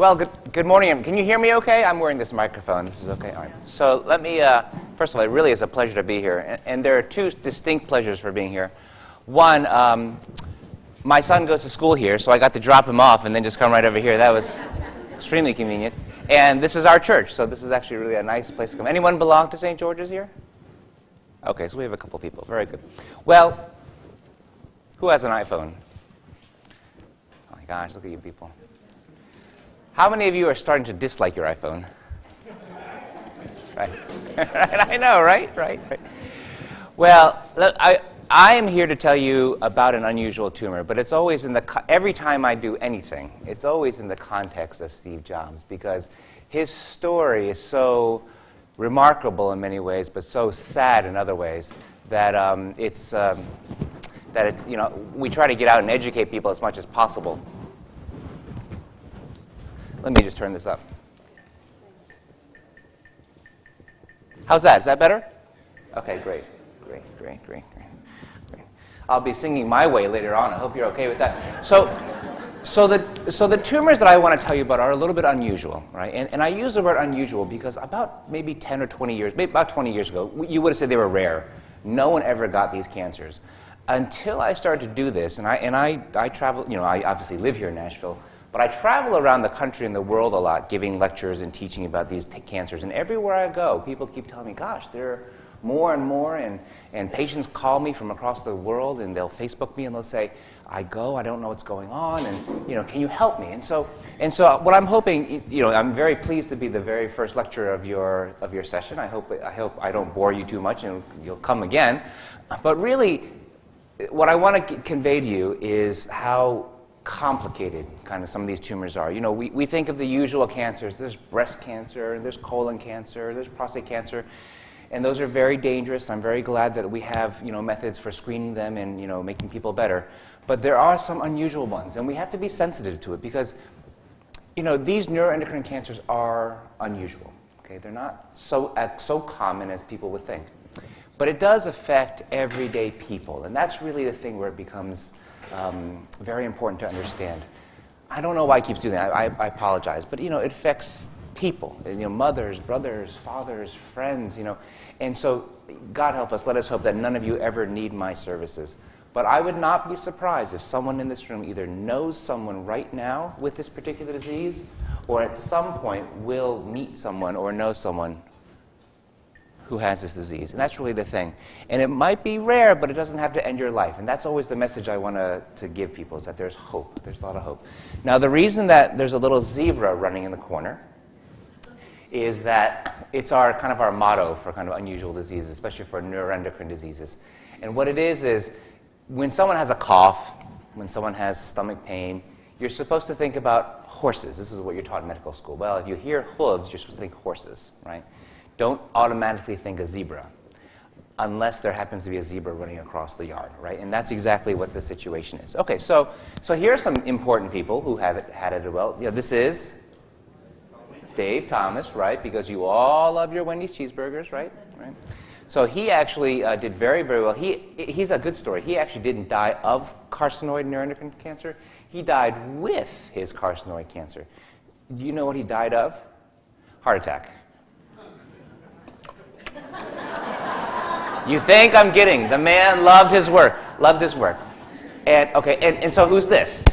Well, good, good morning. Can you hear me okay? I'm wearing this microphone. This is okay? All right. So let me, uh, first of all, it really is a pleasure to be here. And, and there are two distinct pleasures for being here. One, um, my son goes to school here, so I got to drop him off and then just come right over here. That was extremely convenient. And this is our church, so this is actually really a nice place to come. Anyone belong to St. George's here? Okay, so we have a couple people. Very good. Well, who has an iPhone? Oh my gosh, look at you people. How many of you are starting to dislike your iPhone? right. I know, right? Right, right. Well, I, I am here to tell you about an unusual tumor, but it's always in the, every time I do anything, it's always in the context of Steve Jobs because his story is so remarkable in many ways, but so sad in other ways that um, it's, um, that it's, you know, we try to get out and educate people as much as possible. Let me just turn this up. How's that? Is that better? Okay, great. Great, great, great, great. great. I'll be singing my way later on. I hope you're okay with that. So, so the, so the tumors that I want to tell you about are a little bit unusual, right? And, and I use the word unusual because about maybe 10 or 20 years, maybe about 20 years ago, you would have said they were rare. No one ever got these cancers. Until I started to do this, and I, and I, I travel, you know, I obviously live here in Nashville, but I travel around the country and the world a lot, giving lectures and teaching about these t- cancers. And everywhere I go, people keep telling me, gosh, there are more and more. And, and patients call me from across the world and they'll Facebook me and they'll say, I go, I don't know what's going on, and you know, can you help me? And so, and so what I'm hoping, you know, I'm very pleased to be the very first lecturer of your, of your session. I hope, I hope I don't bore you too much and you'll come again. But really, what I want to convey to you is how complicated kind of some of these tumors are. You know, we, we think of the usual cancers. There's breast cancer, there's colon cancer, there's prostate cancer, and those are very dangerous. I'm very glad that we have, you know, methods for screening them and, you know, making people better. But there are some unusual ones, and we have to be sensitive to it because, you know, these neuroendocrine cancers are unusual. Okay? They're not so, uh, so common as people would think. But it does affect everyday people, and that's really the thing where it becomes um, very important to understand. I don't know why he keeps doing that. I, I, apologize, but you know, it affects people. You know, mothers, brothers, fathers, friends. You know, and so God help us. Let us hope that none of you ever need my services. But I would not be surprised if someone in this room either knows someone right now with this particular disease, or at some point will meet someone or know someone who has this disease. And that's really the thing. And it might be rare, but it doesn't have to end your life. And that's always the message I want to, give people is that there's hope. There's a lot of hope. Now, the reason that there's a little zebra running in the corner is that it's our kind of our motto for kind of unusual diseases, especially for neuroendocrine diseases. And what it is is when someone has a cough, when someone has stomach pain, you're supposed to think about horses. This is what you're taught in medical school. Well, if you hear hooves, you're supposed to think horses, right? Don't automatically think a zebra unless there happens to be a zebra running across the yard, right? And that's exactly what the situation is. Okay, so, so here are some important people who have it, had it well. You know, this is Dave Thomas, right? Because you all love your Wendy's cheeseburgers, right? Right. So he actually uh, did very, very well. He, he's a good story. He actually didn't die of carcinoid neuroendocrine cancer. He died with his carcinoid cancer. Do you know what he died of? Heart attack. You think I'm kidding. The man loved his work, loved his work. And okay, and, and so who's this?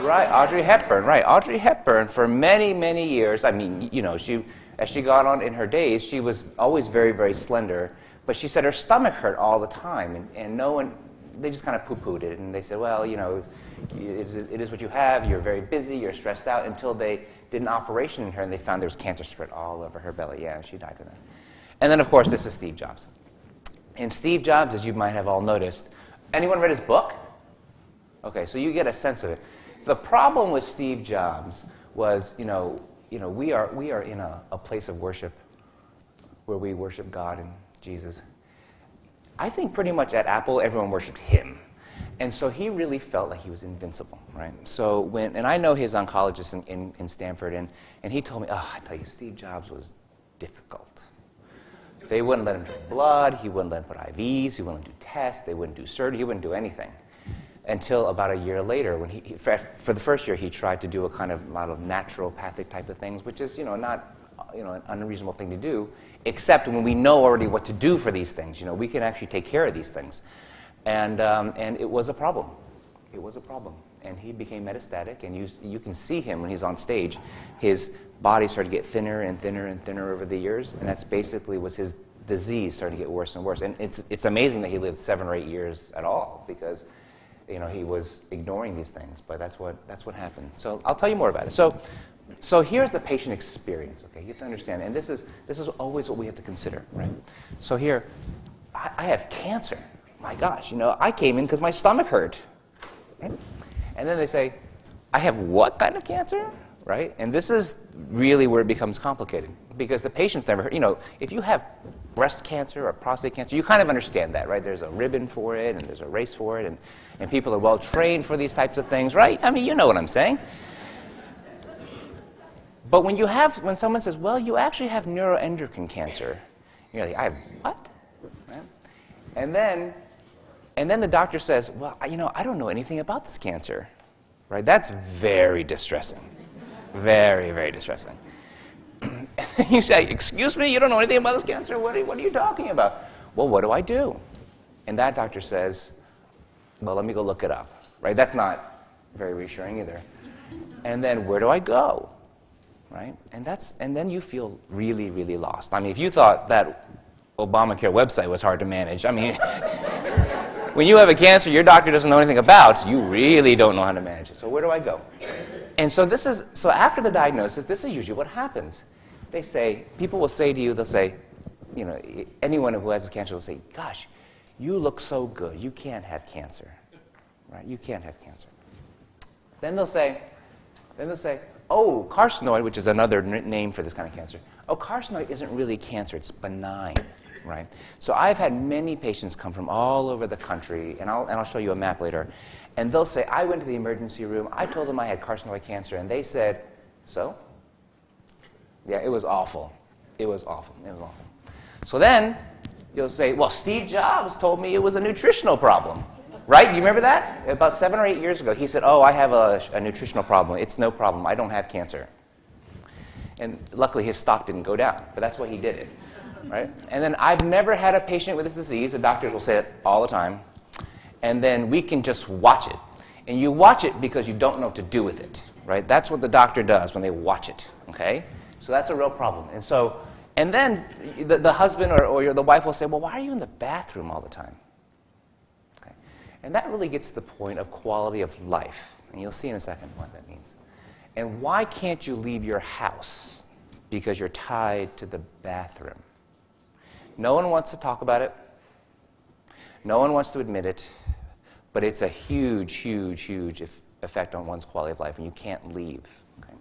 Right, Audrey Hepburn, right. Audrey Hepburn, for many, many years, I mean, you know, she, as she got on in her days, she was always very, very slender. But she said her stomach hurt all the time, and, and no one, they just kind of poo pooed it. And they said, well, you know, it is, it is what you have, you're very busy, you're stressed out, until they did an operation in her and they found there was cancer spread all over her belly. Yeah, she died of that. And then, of course, this is Steve Jobs. And Steve Jobs, as you might have all noticed, anyone read his book? Okay, so you get a sense of it. The problem with Steve Jobs was, you know, you know we, are, we are in a, a place of worship where we worship God and Jesus. I think pretty much at Apple, everyone worshiped him. And so he really felt like he was invincible, right? So when, and I know his oncologist in, in, in Stanford, and, and he told me, oh, I tell you, Steve Jobs was difficult. They wouldn't let him drink blood. He wouldn't let him put IVs. He wouldn't do tests. They wouldn't do surgery. He wouldn't do anything. until about a year later when he, for, for, the first year he tried to do a kind of a lot of naturopathic type of things which is you know not you know an unreasonable thing to do except when we know already what to do for these things you know we can actually take care of these things and, um, and it was a problem it was a problem and he became metastatic and you, you can see him when he's on stage his body started to get thinner and thinner and thinner over the years and that's basically was his disease started to get worse and worse and it's, it's amazing that he lived seven or eight years at all because you know, he was ignoring these things, but that's what, that's what happened. So I'll tell you more about it. So, so here's the patient experience, okay? You have to understand, and this is, this is always what we have to consider, right? So here, I, I have cancer. My gosh, you know, I came in because my stomach hurt. Right? And then they say, I have what kind of cancer? Right? And this is really where it becomes complicated because the patient's never heard, you know, if you have breast cancer or prostate cancer, you kind of understand that, right? There's a ribbon for it and there's a race for it, and, and people are well trained for these types of things, right? I mean, you know what I'm saying. But when you have, when someone says, well, you actually have neuroendocrine cancer, you're like, I have what? And then, and then the doctor says, well, you know, I don't know anything about this cancer, right? That's very distressing. Very, very distressing. you say, Excuse me, you don't know anything about this cancer? What are, what are you talking about? Well, what do I do? And that doctor says, Well, let me go look it up. Right? That's not very reassuring either. And then where do I go? Right? And, that's, and then you feel really, really lost. I mean, if you thought that Obamacare website was hard to manage, I mean, when you have a cancer your doctor doesn't know anything about, you really don't know how to manage it. So where do I go? And so this is so after the diagnosis, this is usually what happens. They say people will say to you, they'll say, you know, anyone who has cancer will say, "Gosh, you look so good. You can't have cancer, right? You can't have cancer." Then they'll say, then they'll say, "Oh, carcinoid, which is another name for this kind of cancer. Oh, carcinoid isn't really cancer. It's benign." Right? So I've had many patients come from all over the country, and I'll, and I'll show you a map later, and they'll say, I went to the emergency room, I told them I had carcinoid cancer, and they said, So? Yeah, it was awful. It was awful. It was awful. So then you'll say, Well, Steve Jobs told me it was a nutritional problem. Right? You remember that? About seven or eight years ago, he said, Oh, I have a, a nutritional problem. It's no problem. I don't have cancer. And luckily, his stock didn't go down, but that's why he did it. Right? And then I've never had a patient with this disease. The doctors will say it all the time and then we can just watch it. And you watch it because you don't know what to do with it, right? That's what the doctor does when they watch it, okay? So that's a real problem. And so, and then the, the husband or, or your, the wife will say, well, why are you in the bathroom all the time? Okay. And that really gets to the point of quality of life. And you'll see in a second what that means. And why can't you leave your house? Because you're tied to the bathroom. No one wants to talk about it. No one wants to admit it. But it's a huge, huge, huge effect on one's quality of life, and you can't leave. Okay?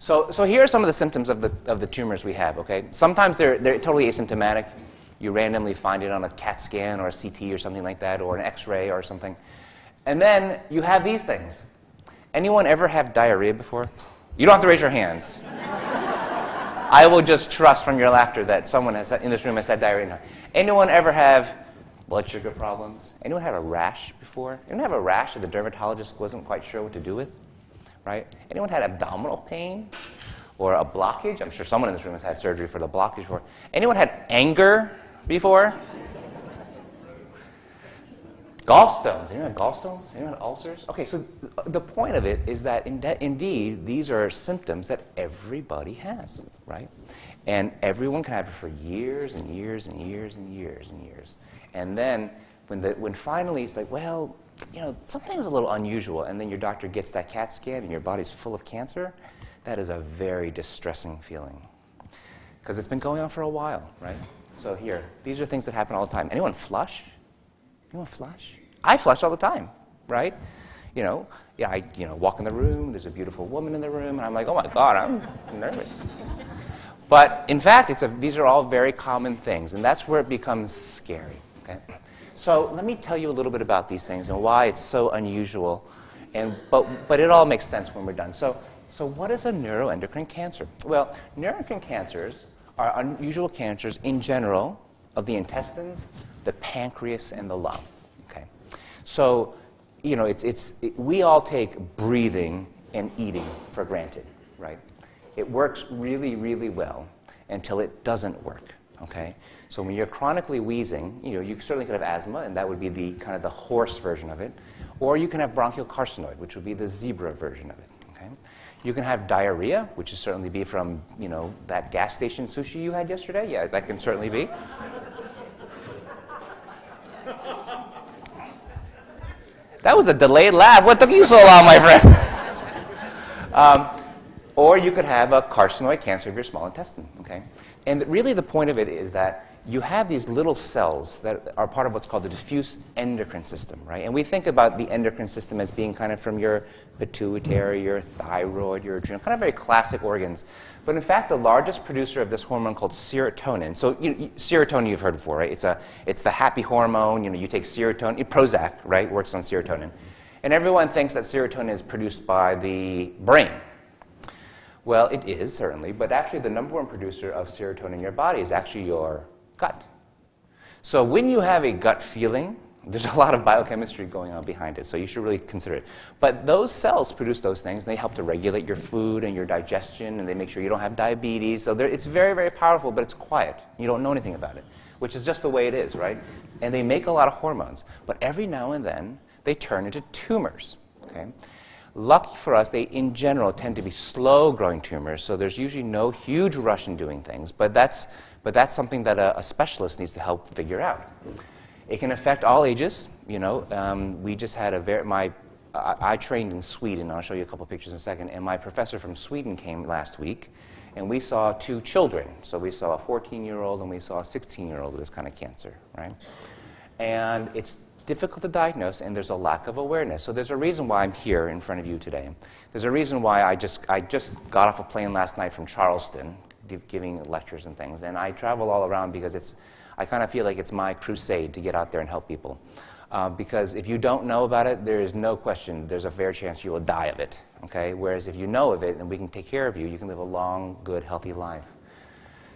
So, so here are some of the symptoms of the, of the tumors we have. Okay? Sometimes they're, they're totally asymptomatic. You randomly find it on a CAT scan or a CT or something like that, or an X ray or something. And then you have these things. Anyone ever have diarrhea before? You don't have to raise your hands. I will just trust from your laughter that someone has, in this room has had diarrhea. Anyone ever have blood sugar problems. Anyone have a rash before? Anyone have a rash that the dermatologist wasn't quite sure what to do with? Right? Anyone had abdominal pain or a blockage? I'm sure someone in this room has had surgery for the blockage before. Anyone had anger before? Gallstones. Anyone have gallstones? Anyone have ulcers? Okay, so the point of it is that, in indeed, these are symptoms that everybody has, right? And everyone can have it for years and years and years and years and years. And then when, the, when finally it's like, well, you know, something's a little unusual, and then your doctor gets that CAT scan and your body's full of cancer, that is a very distressing feeling. Because it's been going on for a while, right? So here, these are things that happen all the time. Anyone flush? Anyone flush? I flush all the time, right? You know, yeah, I you know walk in the room. There's a beautiful woman in the room, and I'm like, oh my god, I'm nervous. But in fact, it's a, these are all very common things, and that's where it becomes scary. Okay? So let me tell you a little bit about these things and why it's so unusual. And, but, but it all makes sense when we're done. So, so what is a neuroendocrine cancer? Well, neuroendocrine cancers are unusual cancers in general of the intestines, the pancreas, and the lung. Okay? So you know, it's, it's, it, we all take breathing and eating for granted, right? It works really, really well until it doesn't work, okay? So when you're chronically wheezing, you know, you certainly could have asthma, and that would be the kind of the horse version of it. Or you can have bronchial carcinoid, which would be the zebra version of it, okay? You can have diarrhea, which would certainly be from, you know, that gas station sushi you had yesterday. Yeah, that can certainly be. That was a delayed laugh. What took you so long, my friend? um, or you could have a carcinoid cancer of your small intestine, okay? And really the point of it is that you have these little cells that are part of what's called the diffuse endocrine system, right? And we think about the endocrine system as being kind of from your pituitary, your thyroid, your adrenal, kind of very classic organs. But in fact, the largest producer of this hormone called serotonin. So you serotonin you've heard before, right? It's, a, it's the happy hormone. You know, you take serotonin, Prozac, right? Works on serotonin. And everyone thinks that serotonin is produced by the brain. Well, it is certainly, but actually the number one producer of serotonin in your body is actually your gut. So when you have a gut feeling, there's a lot of biochemistry going on behind it, so you should really consider it. But those cells produce those things, and they help to regulate your food and your digestion, and they make sure you don't have diabetes. So it's very, very powerful, but it's quiet. You don't know anything about it, which is just the way it is, right? And they make a lot of hormones. But every now and then, they turn into tumors, okay? Lucky for us, they in general tend to be slow growing tumors, so there's usually no huge rush in doing things, but that's, but that's something that a, a specialist needs to help figure out. It can affect all ages. You know, um, we just had a very, my, I, I, trained in Sweden, and I'll show you a couple pictures in a second, and my professor from Sweden came last week, and we saw two children. So we saw a 14 year old and we saw a 16 year old with this kind of cancer, right? And it's difficult to diagnose and there's a lack of awareness. So there's a reason why I'm here in front of you today. There's a reason why I just, I just got off a plane last night from Charleston giving lectures and things. And I travel all around because it's, I kind of feel like it's my crusade to get out there and help people. Uh, because if you don't know about it, there is no question there's a fair chance you will die of it. Okay? Whereas if you know of it and we can take care of you, you can live a long, good, healthy life.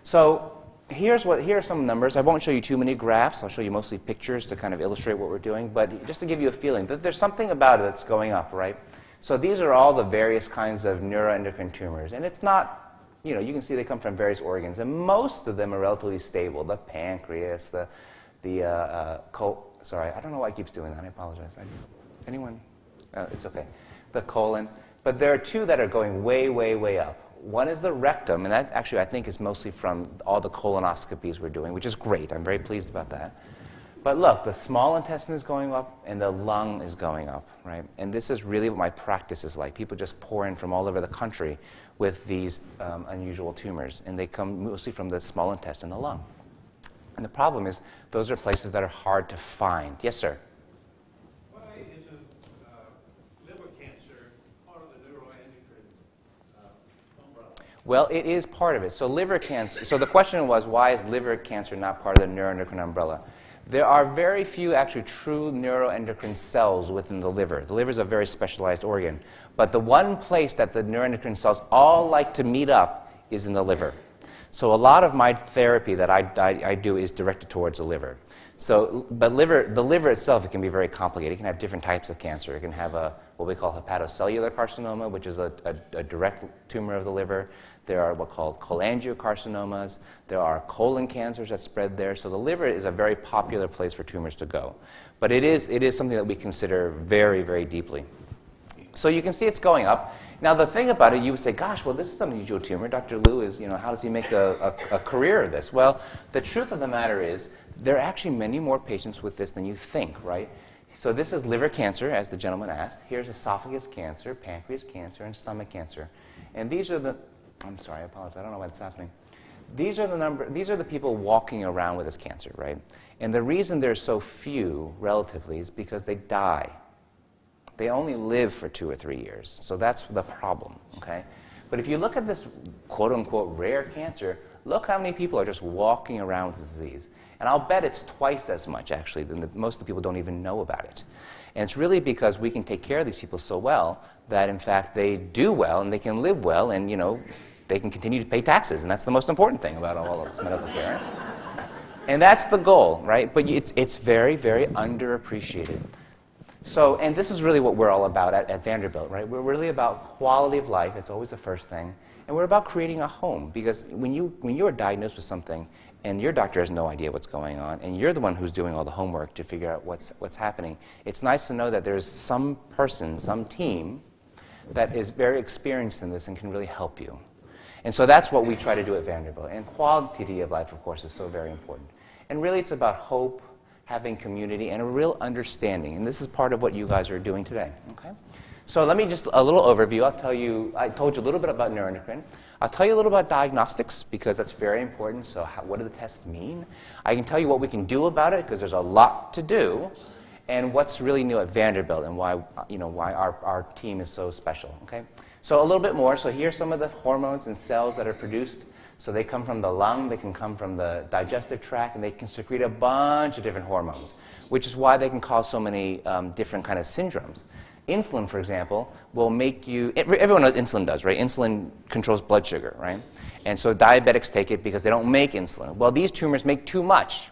So here's what here are some numbers. I won't show you too many graphs. I'll show you mostly pictures to kind of illustrate what we're doing. But just to give you a feeling that there's something about it that's going up, right? So these are all the various kinds of neuroendocrine tumors, and it's not, you know, you can see they come from various organs, and most of them are relatively stable. The pancreas, the the uh, uh, col- sorry, I don't know why it keeps doing that. I apologize. I, anyone? Uh, it's okay. The colon, but there are two that are going way, way, way up. One is the rectum, and that actually I think is mostly from all the colonoscopies we're doing, which is great. I'm very pleased about that. But look, the small intestine is going up and the lung is going up, right? And this is really what my practice is like. People just pour in from all over the country with these um, unusual tumors, and they come mostly from the small intestine and the lung. And the problem is, those are places that are hard to find. Yes, sir? Why isn't uh, liver cancer part of the neuroendocrine uh, umbrella? Well, it is part of it. So liver cancer. So the question was, why is liver cancer not part of the neuroendocrine umbrella? There are very few actually true neuroendocrine cells within the liver. The liver is a very specialized organ. But the one place that the neuroendocrine cells all like to meet up is in the liver. So a lot of my therapy that I, I, I do is directed towards the liver. So, but liver, the liver itself, it can be very complicated. It can have different types of cancer. It can have a, what we call hepatocellular carcinoma, which is a, a, a direct tumor of the liver. There are what called cholangiocarcinomas. There are colon cancers that spread there. So the liver is a very popular place for tumors to go. But it is, it is something that we consider very, very deeply. So you can see it's going up. Now, the thing about it, you would say, gosh, well, this is an unusual tumor. Dr. Liu is, you know, how does he make a, a, a career of this? Well, the truth of the matter is, there are actually many more patients with this than you think, right? So this is liver cancer, as the gentleman asked. Here's esophagus cancer, pancreas cancer, and stomach cancer. And these are the, I'm sorry, I apologize. I don't know why that's happening. These are the number. These are the people walking around with this cancer, right? And the reason there's so few, relatively, is because they die. They only live for two or three years. So that's the problem, okay? But if you look at this quote unquote rare cancer, look how many people are just walking around with this disease. And I'll bet it's twice as much, actually, than the, most of the people don't even know about it. And it's really because we can take care of these people so well that, in fact, they do well and they can live well and, you know, they can continue to pay taxes. And that's the most important thing about all of this medical care. And that's the goal, right? But it's, it's very, very underappreciated. So, and this is really what we're all about at, at Vanderbilt, right? We're really about quality of life. It's always the first thing. And we're about creating a home because when you, when you are diagnosed with something and your doctor has no idea what's going on and you're the one who's doing all the homework to figure out what's, what's happening, it's nice to know that there's some person, some team that is very experienced in this and can really help you. And so that's what we try to do at Vanderbilt. And quality of life, of course, is so very important. And really, it's about hope, having community, and a real understanding. And this is part of what you guys are doing today. Okay? So let me just a little overview. I'll tell you. I told you a little bit about neuroendocrine. I'll tell you a little about diagnostics because that's very important. So, how, what do the tests mean? I can tell you what we can do about it because there's a lot to do, and what's really new at Vanderbilt and why you know why our, our team is so special. Okay. So a little bit more. So here's some of the hormones and cells that are produced. So they come from the lung, they can come from the digestive tract, and they can secrete a bunch of different hormones, which is why they can cause so many um, different kind of syndromes. Insulin, for example, will make you, everyone knows insulin does, right? Insulin controls blood sugar, right? And so diabetics take it because they don't make insulin. Well, these tumors make too much.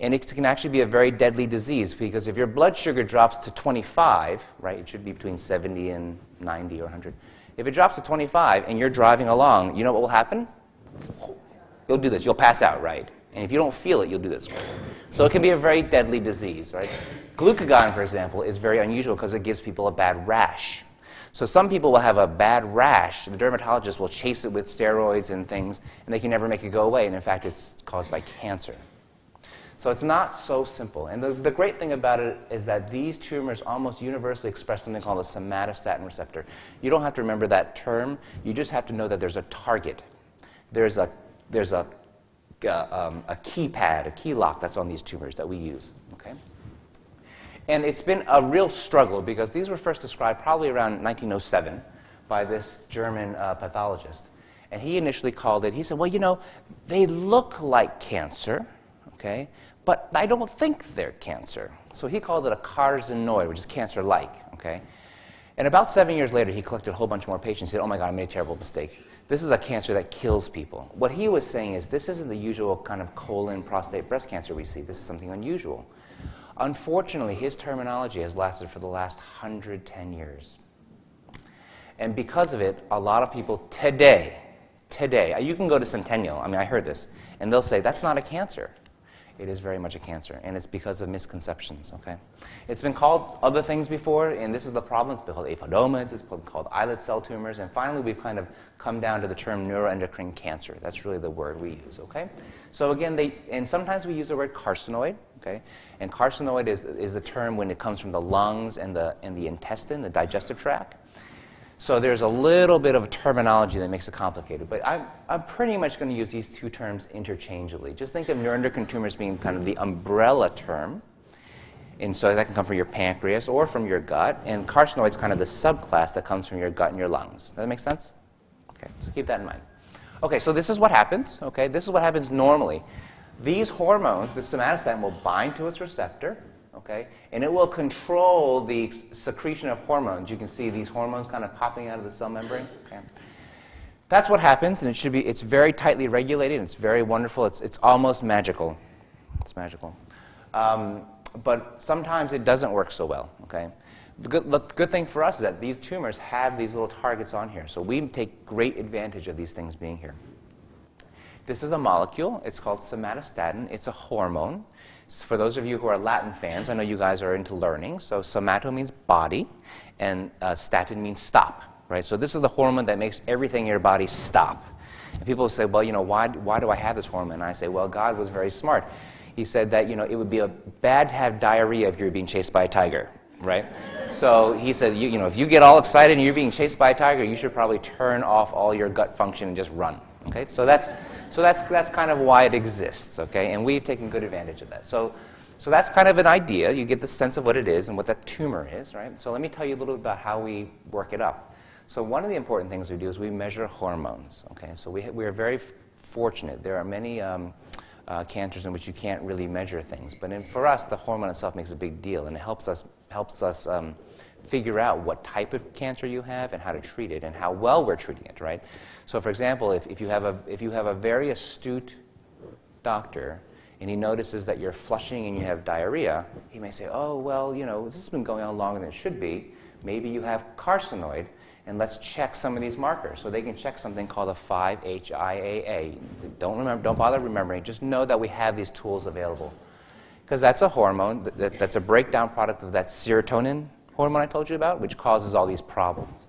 And it can actually be a very deadly disease because if your blood sugar drops to 25, right, it should be between 70 and 90 or 100. If it drops to 25 and you're driving along, you know what will happen? You'll do this. You'll pass out, right? And if you don't feel it, you'll do this. So it can be a very deadly disease, right? Glucagon, for example, is very unusual because it gives people a bad rash. So some people will have a bad rash. The dermatologist will chase it with steroids and things, and they can never make it go away. And in fact, it's caused by cancer. So it's not so simple. And the, the great thing about it is that these tumors almost universally express something called a somatostatin receptor. You don't have to remember that term. You just have to know that there's a target. There's a, there's a, uh, um, a keypad, a key lock that's on these tumors that we use. Okay? And it's been a real struggle because these were first described probably around 1907 by this German uh, pathologist. And he initially called it, he said, well, you know, they look like cancer, okay? But I don't think they're cancer. So he called it a carcinoid, which is cancer like. Okay? And about seven years later, he collected a whole bunch more patients. He said, Oh my God, I made a terrible mistake. This is a cancer that kills people. What he was saying is, this isn't the usual kind of colon, prostate, breast cancer we see. This is something unusual. Unfortunately, his terminology has lasted for the last 110 years. And because of it, a lot of people today, today, you can go to Centennial, I mean, I heard this, and they'll say, that's not a cancer it is very much a cancer, and it's because of misconceptions, okay? It's been called other things before, and this is the problem. It's been called apudomas, it's been called islet cell tumors, and finally we've kind of come down to the term neuroendocrine cancer. That's really the word we use, okay? So again, they, and sometimes we use the word carcinoid, okay? And carcinoid is, is the term when it comes from the lungs and the, and the intestine, the digestive tract. So there's a little bit of terminology that makes it complicated, but I'm, I'm pretty much going to use these two terms interchangeably. Just think of neuroendocrine tumors being kind of the umbrella term. And so that can come from your pancreas or from your gut. And carcinoid is kind of the subclass that comes from your gut and your lungs. Does that make sense? Okay, so keep that in mind. Okay, so this is what happens. Okay, this is what happens normally. These hormones, the somatostatin, will bind to its receptor okay? And it will control the secretion of hormones. You can see these hormones kind of popping out of the cell membrane, okay? That's what happens, and it should be, it's very tightly regulated, it's very wonderful, it's, it's almost magical. It's magical. Um, but sometimes it doesn't work so well, okay? The good, the good thing for us is that these tumors have these little targets on here, so we take great advantage of these things being here. This is a molecule. It's called somatostatin. It's a hormone for those of you who are Latin fans, I know you guys are into learning. So somato means body, and uh, statin means stop, right? So this is the hormone that makes everything in your body stop. And people say, well, you know, why, why do I have this hormone? And I say, well, God was very smart. He said that, you know, it would be a bad to have diarrhea if you're being chased by a tiger, right? so he said, you, you know, if you get all excited and you're being chased by a tiger, you should probably turn off all your gut function and just run, okay? So that's so that's, that's kind of why it exists, okay? And we've taken good advantage of that. So, so that's kind of an idea. You get the sense of what it is and what that tumor is, right? So let me tell you a little bit about how we work it up. So one of the important things we do is we measure hormones, okay? So we, we are very fortunate. There are many um, uh, cancers in which you can't really measure things. But in, for us, the hormone itself makes a big deal, and it helps us, helps us um, figure out what type of cancer you have and how to treat it and how well we're treating it, right? So, for example, if, if, you, have a, if you have a very astute doctor and he notices that you're flushing and you have diarrhea, he may say, oh, well, you know, this has been going on longer than it should be. Maybe you have carcinoid, and let's check some of these markers. So they can check something called a 5-HIAA. Don't, remember, don't bother remembering, just know that we have these tools available. Because that's a hormone, that, that, that's a breakdown product of that serotonin hormone I told you about, which causes all these problems.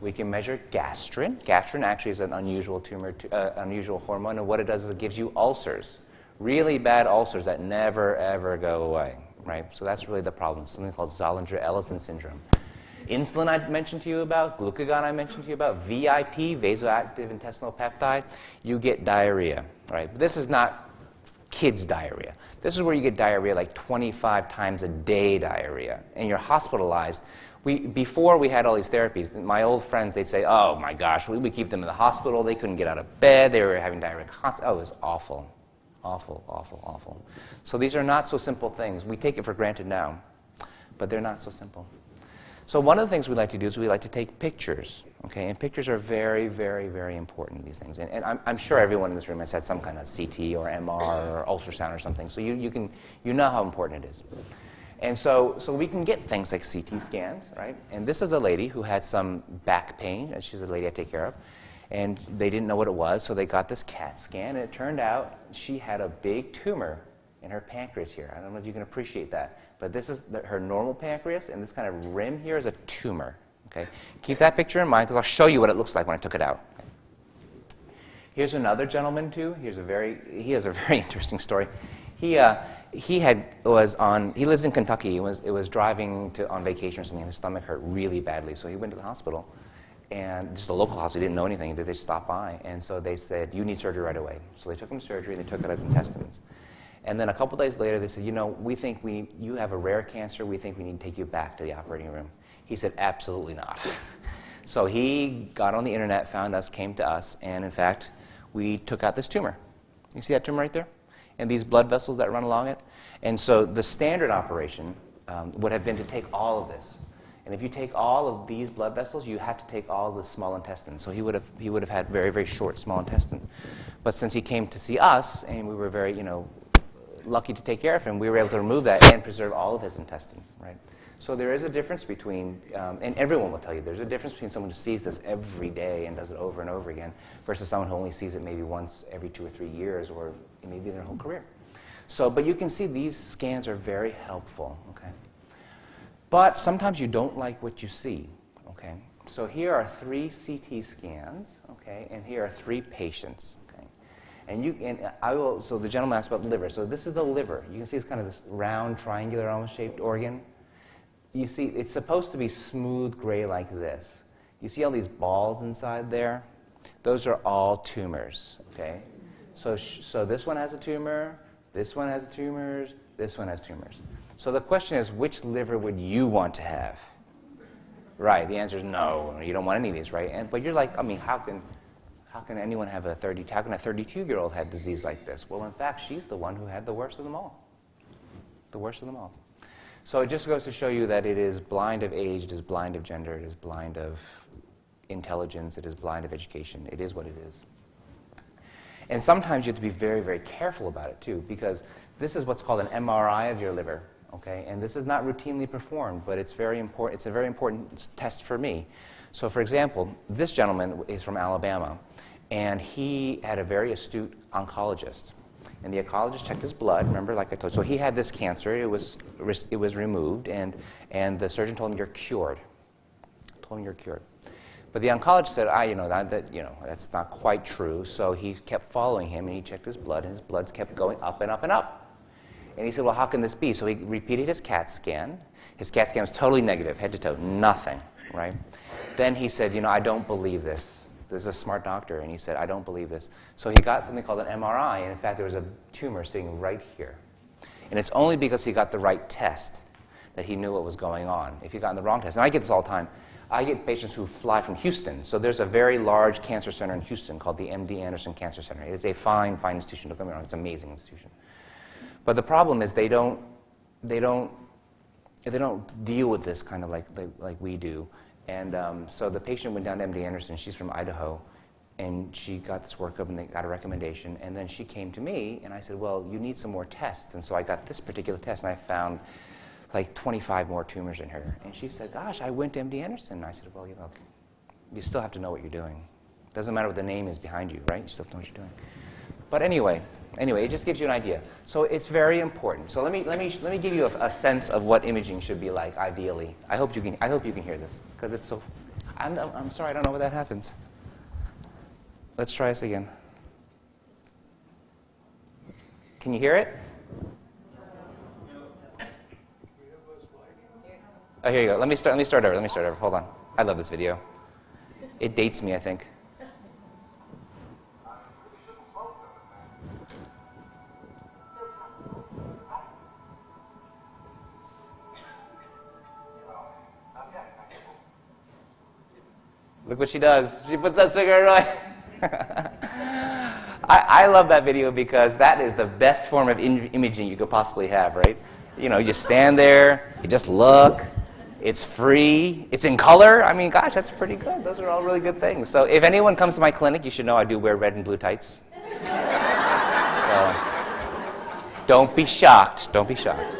We can measure gastrin. Gastrin actually is an unusual tumor, uh, unusual hormone, and what it does is it gives you ulcers, really bad ulcers that never ever go away, right? So that's really the problem. Something called Zollinger-Ellison syndrome. Insulin I mentioned to you about, glucagon I mentioned to you about, VIP, vasoactive intestinal peptide, you get diarrhea, right? But this is not kids' diarrhea. This is where you get diarrhea like 25 times a day diarrhea, and you're hospitalized. We, before we had all these therapies, my old friends, they'd say, oh my gosh, we would keep them in the hospital. They couldn't get out of bed. They were having diarrhea constantly. Oh, it was awful. Awful, awful, awful. So these are not so simple things. We take it for granted now, but they're not so simple. So one of the things we like to do is we like to take pictures, okay? And pictures are very, very, very important, these things. And, and I'm, I'm, sure everyone in this room has had some kind of CT or MR or ultrasound or something, so you, you, can, you know how important it is. And so, so we can get things like CT scans, right? And this is a lady who had some back pain, and she's a lady I take care of. And they didn't know what it was, so they got this CAT scan, and it turned out she had a big tumor in her pancreas here. I don't know if you can appreciate that. But this is the, her normal pancreas, and this kind of rim here is a tumor. Okay? Keep that picture in mind because I'll show you what it looks like when I took it out. Here's another gentleman too. Here's a very, he has a very interesting story. He, uh, he had, was on, he lives in Kentucky. He was, it was driving to, on vacation or something, and his stomach hurt really badly. So he went to the hospital, and just a local hospital, he didn't know anything. They just stopped by, and so they said, you need surgery right away. So they took him to surgery, and they took out his intestines. And then a couple days later, they said, you know, we think we, you have a rare cancer. We think we need to take you back to the operating room. He said, absolutely not. so he got on the internet, found us, came to us, and in fact, we took out this tumor. You see that tumor right there? And these blood vessels that run along it? And so the standard operation um, would have been to take all of this. And if you take all of these blood vessels, you have to take all the small intestine. So he would have, he would have had very, very short small intestine. But since he came to see us, and we were very, you know, lucky to take care of him, we were able to remove that and preserve all of his intestine, right? So there is a difference between, um, and everyone will tell you, there's a difference between someone who sees this every day and does it over and over again versus someone who only sees it maybe once every two or three years or maybe their whole career. So, but you can see these scans are very helpful, okay? But sometimes you don't like what you see, okay? So here are three CT scans, okay, and here are three patients. Okay? And you and I will. So the gentleman asked about liver. So this is the liver. You can see it's kind of this round, triangular, almost shaped organ. You see, it's supposed to be smooth gray like this. You see all these balls inside there? Those are all tumors. Okay. So so this one has a tumor. This one has tumors. This one has tumors. So the question is, which liver would you want to have? Right. The answer is no. You don't want any of these, right? And but you're like, I mean, how can how can anyone have a 30, how can a 32 year old have disease like this? Well, in fact, she's the one who had the worst of them all. The worst of them all. So it just goes to show you that it is blind of age, it is blind of gender, it is blind of intelligence, it is blind of education. It is what it is. And sometimes you have to be very, very careful about it too, because this is what's called an MRI of your liver. Okay, and this is not routinely performed, but it's very important. It's a very important test for me. So, for example, this gentleman is from Alabama, and he had a very astute oncologist. And the oncologist checked his blood, remember, like I told you. So he had this cancer, it was, it was removed, and, and the surgeon told him, You're cured. Told him you're cured. But the oncologist said, ah, you know, that, that, you know, that's not quite true. So he kept following him, and he checked his blood, and his bloods kept going up and up and up. And he said, Well, how can this be? So he repeated his CAT scan. His CAT scan was totally negative, head to toe, nothing, right? Then he said, You know, I don't believe this. This is a smart doctor. And he said, I don't believe this. So he got something called an MRI, and in fact, there was a tumor sitting right here. And it's only because he got the right test that he knew what was going on. If he got the wrong test, and I get this all the time, I get patients who fly from Houston. So there's a very large cancer center in Houston called the MD Anderson Cancer Center. It's a fine, fine institution. Don't get me wrong, it's an amazing institution. But the problem is they don't, they don't, they don't deal with this kind of like, like, like we do. And um, so the patient went down to MD Anderson. She's from Idaho. and she got this workup and they got a recommendation. And then she came to me and I said, Well, you need some more tests. And so I got this particular test and I found like 25 more tumors in her. And she said, Gosh, I went to MD Anderson. And I said, Well, you know, you still have to know what you're doing. Doesn't matter what the name is behind you, right? You still have to know what you're doing. But anyway, anyway, it just gives you an idea. So it's very important. So let me, let me, let me give you a, a sense of what imaging should be like, ideally. I hope you can, I hope you can hear this, because it's so. I'm, I'm sorry, I don't know where that happens. Let's try this again. Can you hear it? Oh, here you go. Let me start. Let me start over. Let me start over. Hold on. I love this video. It dates me, I think. Look what she does. She puts that cigarette away. I, I, love that video because that is the best form of in- imaging you could possibly have, right? You know, you just stand there, you just look, it's free, it's in color. I mean, gosh, that's pretty good. Those are all really good things. So if anyone comes to my clinic, you should know I do wear red and blue tights. so don't be shocked. Don't be shocked.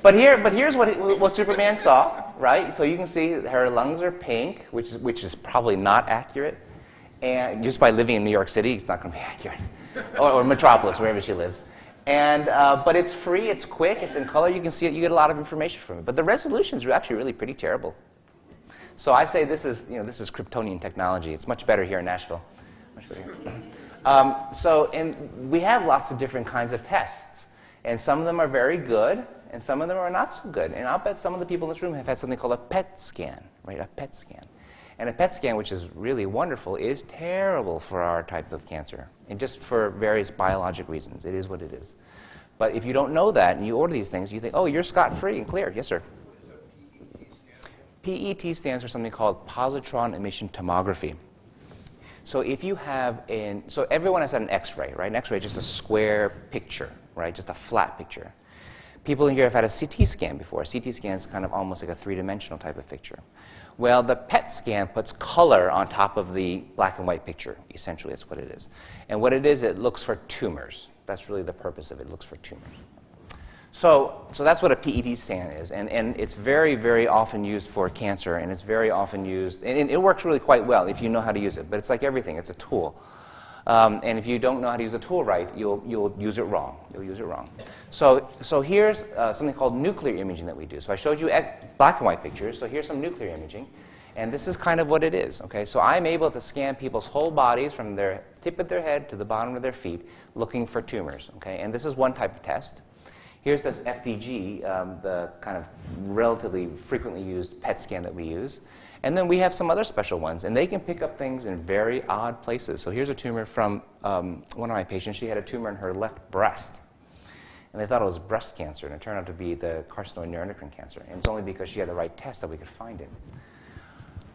But here, but here's what, what Superman saw right? So you can see her lungs are pink, which is, which is probably not accurate. And just by living in New York City, it's not going to be accurate. or, or, Metropolis, wherever she lives. And, uh, but it's free, it's quick, it's in color, you can see it, you get a lot of information from it. But the resolutions are actually really pretty terrible. So I say this is, you know, this is Kryptonian technology. It's much better here in Nashville. Um, so and we have lots of different kinds of tests. And some of them are very good, and some of them are not so good. And I'll bet some of the people in this room have had something called a PET scan, right? A PET scan. And a PET scan, which is really wonderful, is terrible for our type of cancer, and just for various biologic reasons. It is what it is. But if you don't know that and you order these things, you think, oh, you're scot free and clear. Yes, sir. PET stands for something called positron emission tomography. So if you have an, so everyone has had an X-ray, right? An X-ray is just a square picture, right? Just a flat picture. People in here have had a CT scan before. A CT scan is kind of almost like a three-dimensional type of picture. Well, the PET scan puts color on top of the black and white picture. Essentially, that's what it is. And what it is, it looks for tumors. That's really the purpose of it. It looks for tumors. So, so that's what a PET scan is. And, and it's very, very often used for cancer, and it's very often used, and it works really quite well if you know how to use it. But it's like everything, it's a tool. Um, and if you don't know how to use a tool right, you'll, you'll use it wrong. You'll use it wrong. So, so here's uh, something called nuclear imaging that we do. So I showed you black and white pictures. So here's some nuclear imaging. And this is kind of what it is. Okay? So I'm able to scan people's whole bodies from their tip of their head to the bottom of their feet looking for tumors. Okay? And this is one type of test. Here's this FDG, um, the kind of relatively frequently used PET scan that we use. And then we have some other special ones, and they can pick up things in very odd places. So here's a tumor from um, one of my patients. She had a tumor in her left breast. And they thought it was breast cancer, and it turned out to be the carcinoid neuroendocrine cancer. And it's only because she had the right test that we could find it.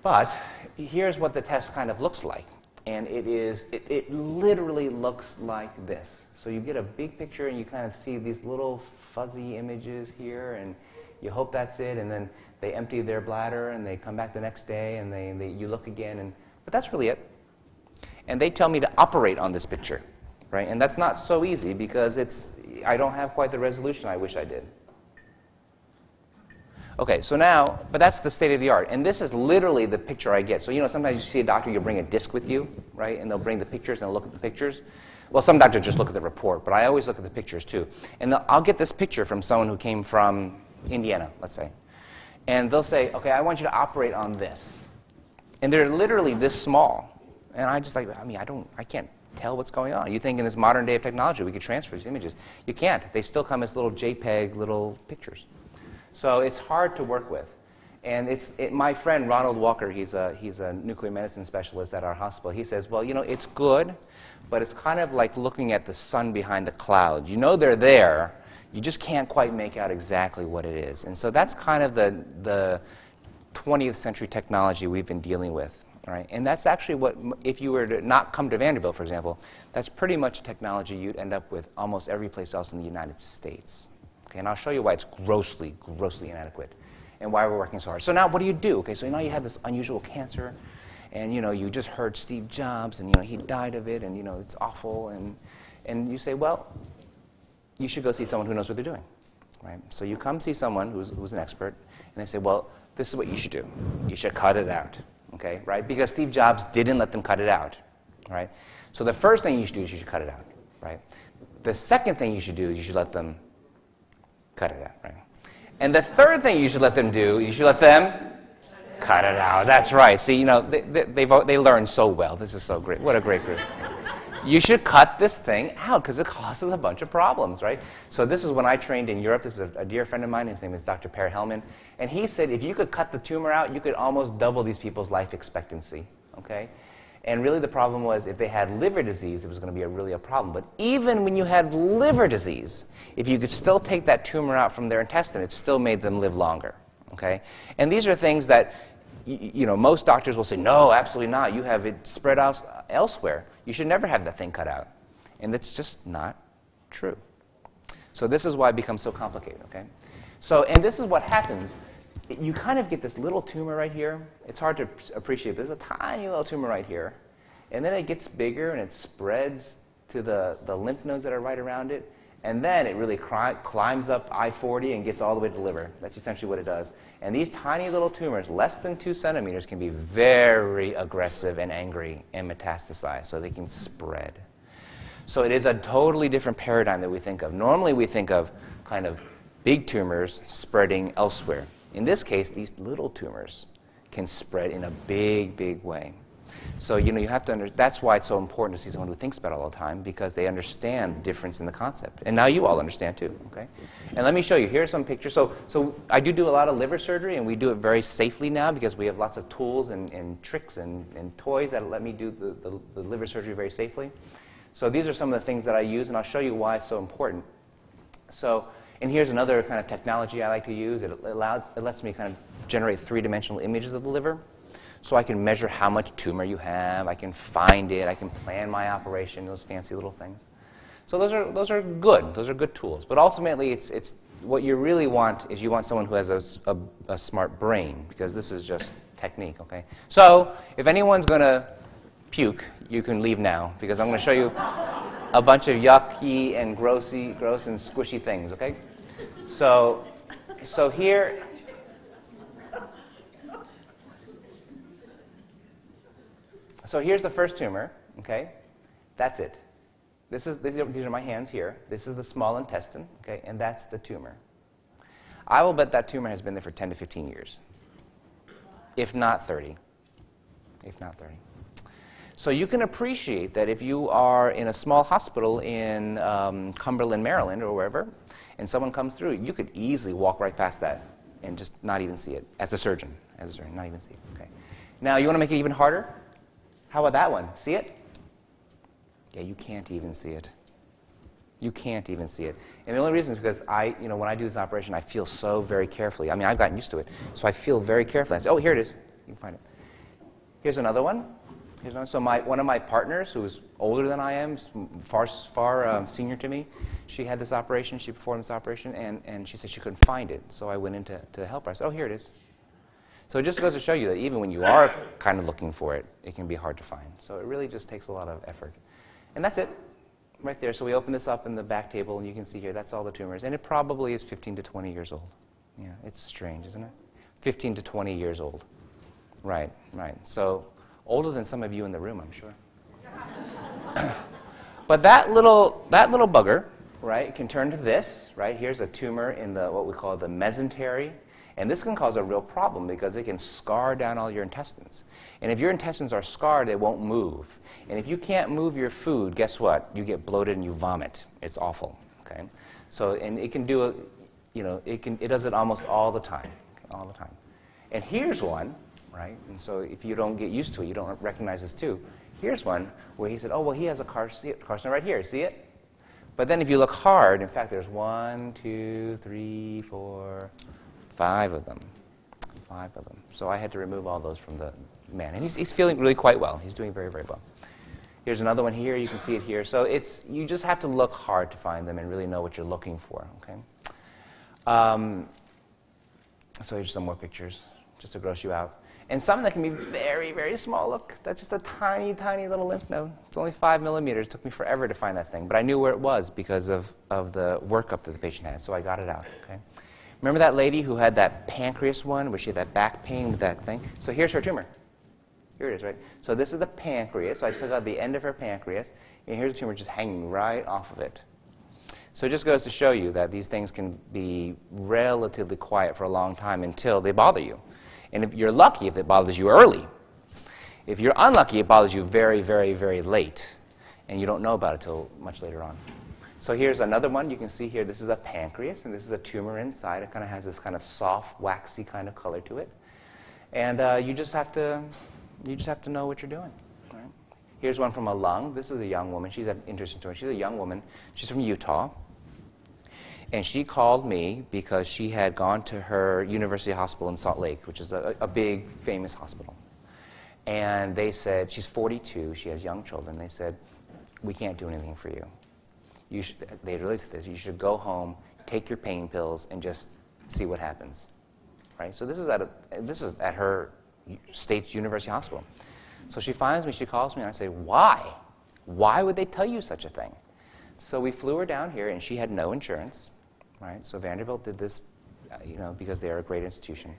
But here's what the test kind of looks like. And it is, it, it literally looks like this. So you get a big picture, and you kind of see these little fuzzy images here, and you hope that's it, and then they empty their bladder and they come back the next day and they, they, you look again. And, but that's really it. And they tell me to operate on this picture, right? And that's not so easy because it's, I don't have quite the resolution I wish I did. Okay, so now, but that's the state of the art. And this is literally the picture I get. So, you know, sometimes you see a doctor, you bring a disc with you, right? And they'll bring the pictures and they'll look at the pictures. Well, some doctors just look at the report, but I always look at the pictures too. And I'll get this picture from someone who came from Indiana, let's say and they'll say, okay, I want you to operate on this. And they're literally this small. And I just like, I mean, I don't, I can't tell what's going on. You think in this modern day of technology we could transfer these images. You can't. They still come as little JPEG, little pictures. So it's hard to work with. And it's, it, my friend Ronald Walker, he's a, he's a nuclear medicine specialist at our hospital, he says, well, you know, it's good, but it's kind of like looking at the sun behind the clouds. You know they're there, you just can't quite make out exactly what it is. And so that's kind of the, the 20th century technology we've been dealing with. Right? And that's actually what, if you were to not come to Vanderbilt, for example, that's pretty much technology you'd end up with almost every place else in the United States. Okay, and I'll show you why it's grossly, grossly inadequate and why we're working so hard. So now what do you do? Okay, so now you have this unusual cancer and you know, you just heard Steve Jobs, and you know, he died of it, and you know, it's awful, and and you say, well, you should go see someone who knows what they're doing, right? So you come see someone who's, who's an expert, and they say, well, this is what you should do. You should cut it out, okay, right? Because Steve Jobs didn't let them cut it out, right? So the first thing you should do is you should cut it out, right? The second thing you should do is you should let them cut it out, right? And the third thing you should let them do, you should let them cut it out. That's right. See, you know, they, they, they learn so well. This is so great. What a great group. You should cut this thing out because it causes a bunch of problems, right? So this is when I trained in Europe. This is a, a dear friend of mine. His name is Dr. Per Hellman. And he said if you could cut the tumor out, you could almost double these people's life expectancy, okay? And really the problem was if they had liver disease, it was going to be a really a problem. But even when you had liver disease, if you could still take that tumor out from their intestine, it still made them live longer. Okay? And these are things that you know, most doctors will say, no, absolutely not. You have it spread out elsewhere. You should never have that thing cut out. And that's just not true. So this is why it becomes so complicated, okay? So, and this is what happens you kind of get this little tumor right here. It's hard to appreciate. but There's a tiny little tumor right here. And then it gets bigger and it spreads to the, the lymph nodes that are right around it. And then it really climbs up I 40 and gets all the way to the liver. That's essentially what it does. And these tiny little tumors, less than two centimeters, can be very aggressive and angry and metastasize, so they can spread. So it is a totally different paradigm that we think of. Normally, we think of kind of big tumors spreading elsewhere. In this case, these little tumors can spread in a big, big way. So, you know, you have to under, that's why it's so important to see someone who thinks about it all the time because they understand the difference in the concept. And now you all understand too, okay? And let me show you. Here are some pictures. So, so I do do a lot of liver surgery and we do it very safely now because we have lots of tools and, and tricks and, and toys that let me do the, the, the liver surgery very safely. So these are some of the things that I use and I'll show you why it's so important. So, and here's another kind of technology I like to use. It, allows, it lets me kind of generate three-dimensional images of the liver. So I can measure how much tumor you have. I can find it. I can plan my operation, those fancy little things. So those are, those are good. Those are good tools. But ultimately, it's, it's, what you really want is you want someone who has a, a, a smart brain, because this is just technique, okay? So if anyone's going to puke, you can leave now, because I'm going to show you a bunch of yucky and grossy, gross and squishy things, okay? So, so here, so here's the first tumor, okay? That's it. This is, these are, these are my hands here. This is the small intestine, okay? And that's the tumor. I will bet that tumor has been there for 10 to 15 years, if not 30. If not 30. So you can appreciate that if you are in a small hospital in um, Cumberland, Maryland, or wherever, and someone comes through, you could easily walk right past that and just not even see it as a surgeon. As a surgeon, not even see it. Okay. Now you want to make it even harder? How about that one? See it? Yeah, you can't even see it. You can't even see it. And the only reason is because I, you know, when I do this operation, I feel so very carefully. I mean, I've gotten used to it, so I feel very carefully. I say, oh, here it is. You can find it. Here's another one. Here's another. So my, one of my partners, who's older than I am, far, far um, senior to me, she had this operation, she performed this operation, and, and she said she couldn't find it. So I went in to, to help her. I said, oh, here it is. So it just goes to show you that even when you are kind of looking for it, it can be hard to find. So it really just takes a lot of effort. And that's it, right there. So we open this up in the back table, and you can see here, that's all the tumors. And it probably is 15 to 20 years old. Yeah, it's strange, isn't it? 15 to 20 years old. Right, right. So older than some of you in the room, I'm sure. but that little, that little bugger right, can turn to this, right? Here's a tumor in the what we call the mesentery. And this can cause a real problem because it can scar down all your intestines. And if your intestines are scarred, they won't move. And if you can't move your food, guess what? You get bloated and you vomit. It's awful. Okay? So, and it can do a, you know, it, can, it does it almost all the time. All the time. And here's one, right? And so if you don't get used to it, you don't recognize this too. Here's one where he said, oh, well, he has a carcinoma right here. See it? But then if you look hard, in fact, there's one, two, three, four, five of them. Five of them. So I had to remove all those from the man. And he's, he's feeling really quite well. He's doing very, very well. Here's another one here. You can see it here. So it's, you just have to look hard to find them and really know what you're looking for, okay? Um, so here's some more pictures, just to gross you out. And some that can be very, very small. Look, that's just a tiny, tiny little lymph node. It's only five millimeters. It took me forever to find that thing. But I knew where it was because of, of the workup that the patient had. So I got it out. Okay? Remember that lady who had that pancreas one where she had that back pain with that thing? So here's her tumor. Here it is, right? So this is the pancreas. So I took out the end of her pancreas. And here's the tumor just hanging right off of it. So it just goes to show you that these things can be relatively quiet for a long time until they bother you. And if you're lucky if it bothers you early. If you're unlucky, it bothers you very, very, very late. And you don't know about it until much later on. So here's another one. You can see here, this is a pancreas, and this is a tumor inside. It kind of has this kind of soft, waxy kind of color to it. And uh, you just have to, you just have to know what you're doing. Right? Here's one from a lung. This is a young woman. She's an interesting story. She's a young woman. She's from Utah. And she called me because she had gone to her university hospital in Salt Lake, which is a, a big, famous hospital. And they said, she's 42, she has young children. They said, we can't do anything for you. Should, they really said this, you should go home, take your pain pills, and just see what happens. Right? So this is at, a, this is at her state's university hospital. So she finds me, she calls me, and I say, why? Why would they tell you such a thing? So we flew her down here, and she had no insurance right? So Vanderbilt did this, uh, you know, because they are a great institution.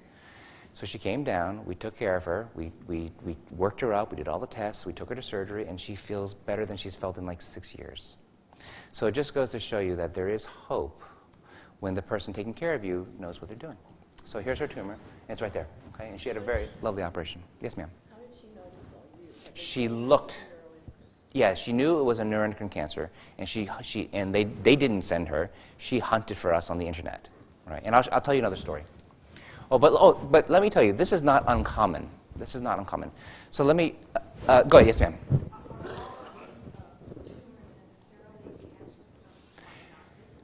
So she came down, we took care of her, we, we, we worked her up, we did all the tests, we took her to surgery, and she feels better than she's felt in like six years. So it just goes to show you that there is hope when the person taking care of you knows what they're doing. So here's her tumor, and it's right there, okay? And she had a very lovely operation. Yes, ma'am? How did she know you? She looked yeah, she knew it was a neuroendocrine cancer, and she, she and they, they didn't send her. She hunted for us on the internet, right? And I'll, I'll tell you another story. Oh, but oh, but let me tell you, this is not uncommon. This is not uncommon. So let me uh, uh, go ahead. Yes, ma'am.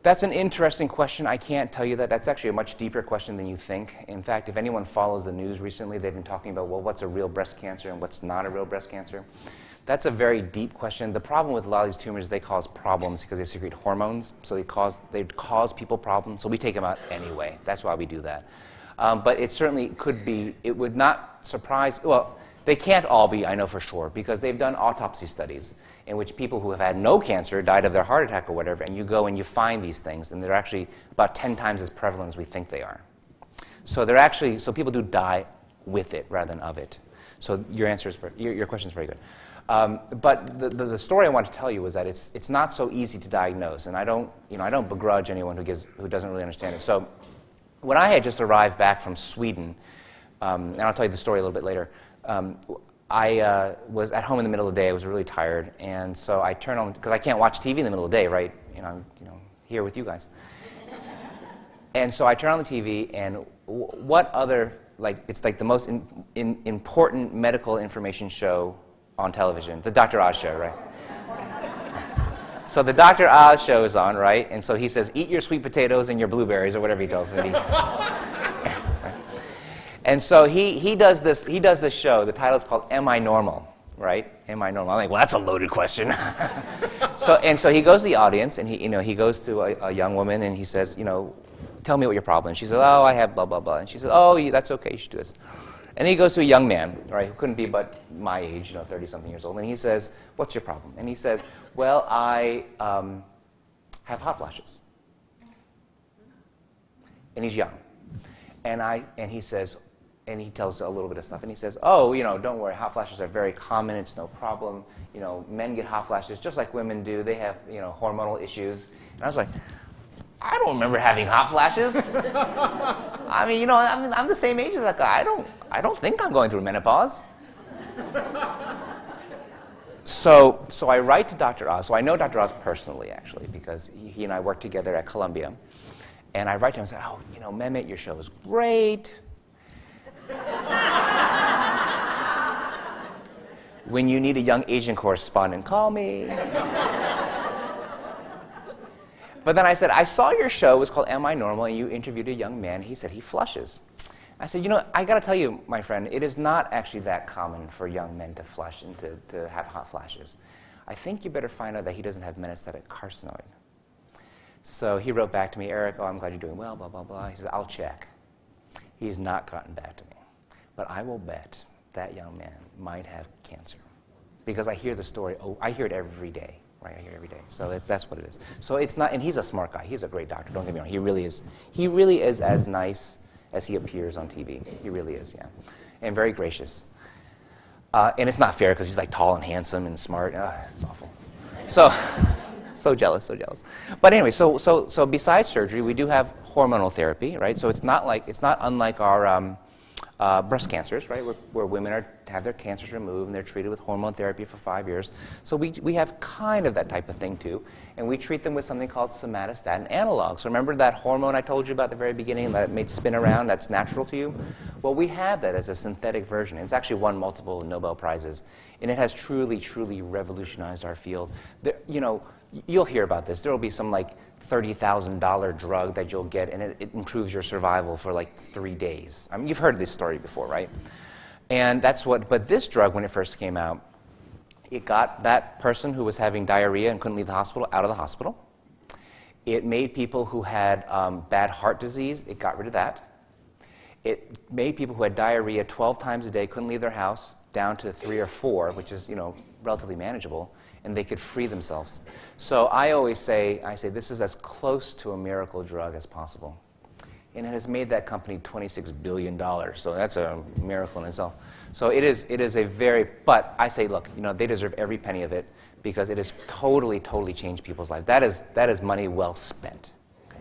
That's an interesting question. I can't tell you that. That's actually a much deeper question than you think. In fact, if anyone follows the news recently, they've been talking about, well, what's a real breast cancer and what's not a real breast cancer. That's a very deep question. The problem with a lot of these tumors, they cause problems because they secrete hormones. So they cause, they cause people problems. So we take them out anyway. That's why we do that. Um, but it certainly could be, it would not surprise, well, they can't all be, I know for sure, because they've done autopsy studies in which people who have had no cancer died of their heart attack or whatever, and you go and you find these things, and they're actually about 10 times as prevalent as we think they are. So they're actually, so people do die with it rather than of it. So your answer is, for, your, your question is very good. Um, but the, the, the, story I want to tell you is that it's, it's not so easy to diagnose, and I don't, you know, I don't begrudge anyone who, gives, who doesn't really understand it. So when I had just arrived back from Sweden, um, and I'll tell you the story a little bit later, um, I uh, was at home in the middle of the day. I was really tired, and so I turned on, because I can't watch TV in the middle of the day, right? You know, I'm you know, here with you guys. and so I turned on the TV, and what other, like, it's like the most in, in, important medical information show on television, the Dr. Oz show, right? so the Dr. Oz show is on, right? And so he says, eat your sweet potatoes and your blueberries, or whatever he tells me. and so he, he, does this, he does this show. The title is called Am I Normal? Right? Am I normal? I'm like, well, that's a loaded question. so, and so he goes to the audience, and he, you know, he goes to a, a young woman, and he says, you know, tell me what your problem is. She says, oh, I have blah, blah, blah. And she says, oh, that's okay, you should do this. And he goes to a young man, right, who couldn't be but my age, you know, 30 something years old, and he says, What's your problem? And he says, Well, I um, have hot flashes. And he's young. And, I, and he says, and he tells a little bit of stuff, and he says, Oh, you know, don't worry, hot flashes are very common, it's no problem. You know, men get hot flashes just like women do, they have, you know, hormonal issues. And I was like, I don't remember having hot flashes. I mean, you know, I'm, I'm the same age as that guy. I don't, I don't think I'm going through menopause. so, so I write to Dr. Oz. So I know Dr. Oz personally, actually, because he and I work together at Columbia. And I write to him and say, oh, you know, Mehmet, your show is great. When you need a young Asian correspondent, call me. But then I said, I saw your show, it was called Am I Normal, and you interviewed a young man. He said he flushes. I said, you know, I got to tell you, my friend, it is not actually that common for young men to flush and to, to have hot flashes. I think you better find out that he doesn't have metastatic carcinoid. So he wrote back to me, Eric, oh, I'm glad you're doing well, blah, blah, blah. He says, I'll check. He's not gotten back to me. But I will bet that young man might have cancer because I hear the story. Oh, I hear it every day, right? I hear it every day. So that's what it is. So it's not, and he's a smart guy. He's a great doctor. Don't get me wrong. He really is. He really is as nice as he appears on TV. He really is, yeah, and very gracious. Uh, and it's not fair because he's like tall and handsome and smart. Uh, it's awful. So, so jealous, so jealous. But anyway, so so so besides surgery, we do have hormonal therapy, right? So it's not like it's not unlike our um, uh, breast cancers, right, where, where, women are, have their cancers removed and they're treated with hormone therapy for five years. So we, we have kind of that type of thing too. And we treat them with something called somatostatin analogs. So remember that hormone I told you about at the very beginning that made spin around, that's natural to you? Well, we have that as a synthetic version. It's actually won multiple Nobel Prizes. And it has truly, truly revolutionized our field. There, you know, you'll hear about this. There will be some like $30,000 drug that you'll get, and it, it, improves your survival for like three days. I mean, you've heard this story before, right? And that's what, but this drug, when it first came out, it got that person who was having diarrhea and couldn't leave the hospital out of the hospital. It made people who had um, bad heart disease, it got rid of that. It made people who had diarrhea 12 times a day, couldn't leave their house, down to three or four, which is, you know, relatively manageable and they could free themselves. So I always say, I say, this is as close to a miracle drug as possible. And it has made that company $26 billion. So that's a miracle in itself. So it is, it is a very, but I say, look, you know, they deserve every penny of it because it has totally, totally changed people's lives. That is, that is money well spent. Okay.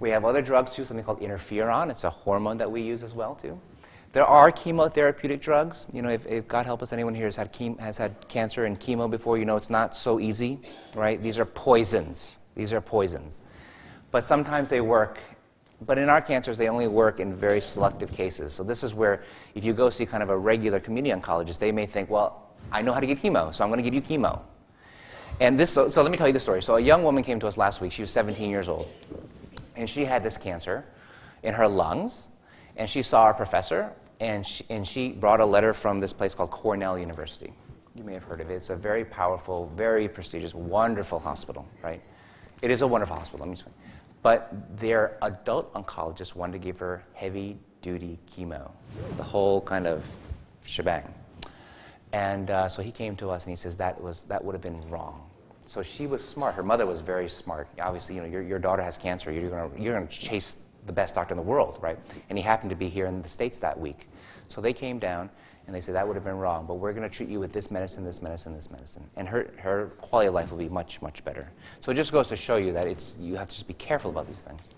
We have other drugs too, something called interferon. It's a hormone that we use as well too. There are chemotherapeutic drugs. You know, if, if God help us, anyone here has had, has had cancer and chemo before, you know it's not so easy, right? These are poisons. These are poisons. But sometimes they work. But in our cancers, they only work in very selective cases. So this is where, if you go see kind of a regular community oncologist, they may think, well, I know how to give chemo, so I'm going to give you chemo. And this, so, so let me tell you the story. So a young woman came to us last week. She was 17 years old. And she had this cancer in her lungs. And she saw our professor, and she, and she brought a letter from this place called Cornell University. You may have heard of it. It's a very powerful, very prestigious, wonderful hospital, right? It is a wonderful hospital, let me explain. But their adult oncologist wanted to give her heavy duty chemo, the whole kind of shebang. And uh, so he came to us and he says that, was, that would have been wrong. So she was smart. Her mother was very smart. Obviously, you know, your, your daughter has cancer. You're going to you're gonna chase the best doctor in the world, right? And he happened to be here in the States that week. So they came down and they said, that would have been wrong, but we're going to treat you with this medicine, this medicine, this medicine. And her, her quality of life will be much, much better. So it just goes to show you that it's, you have to just be careful about these things.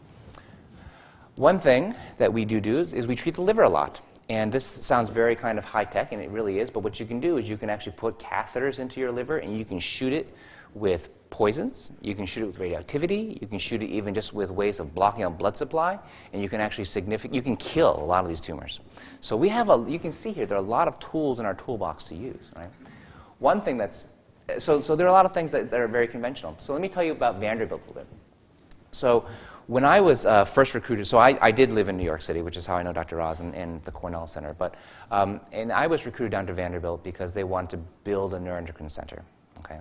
One thing that we do do is, is we treat the liver a lot. And this sounds very kind of high tech, and it really is, but what you can do is you can actually put catheters into your liver and you can shoot it with poisons, you can shoot it with radioactivity, you can shoot it even just with ways of blocking out blood supply, and you can actually significant, you can kill a lot of these tumors. So we have a, you can see here, there are a lot of tools in our toolbox to use, right? One thing that's, so, so there are a lot of things that, that are very conventional. So let me tell you about Vanderbilt a little bit. So when I was uh, first recruited, so I, I, did live in New York City, which is how I know Dr. Oz and, and the Cornell Center, but, um, and I was recruited down to Vanderbilt because they wanted to build a neuroendocrine center, okay?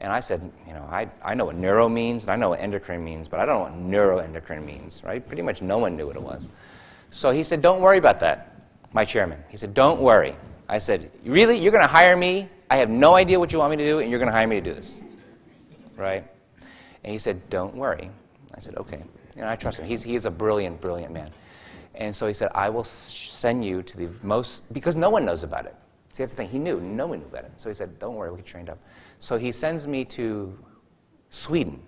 And I said, you know, I, I know what neuro means, and I know what endocrine means, but I don't know what neuroendocrine means, right? Pretty much no one knew what it was. So he said, don't worry about that, my chairman. He said, don't worry. I said, really? You're going to hire me? I have no idea what you want me to do, and you're going to hire me to do this, right? And he said, don't worry. I said, okay. And I trust him. He's, he's a brilliant, brilliant man. And so he said, I will send you to the most, because no one knows about it. See, that's the thing. He knew. No one knew about it. So he said, don't worry, we'll get trained up. So he sends me to Sweden.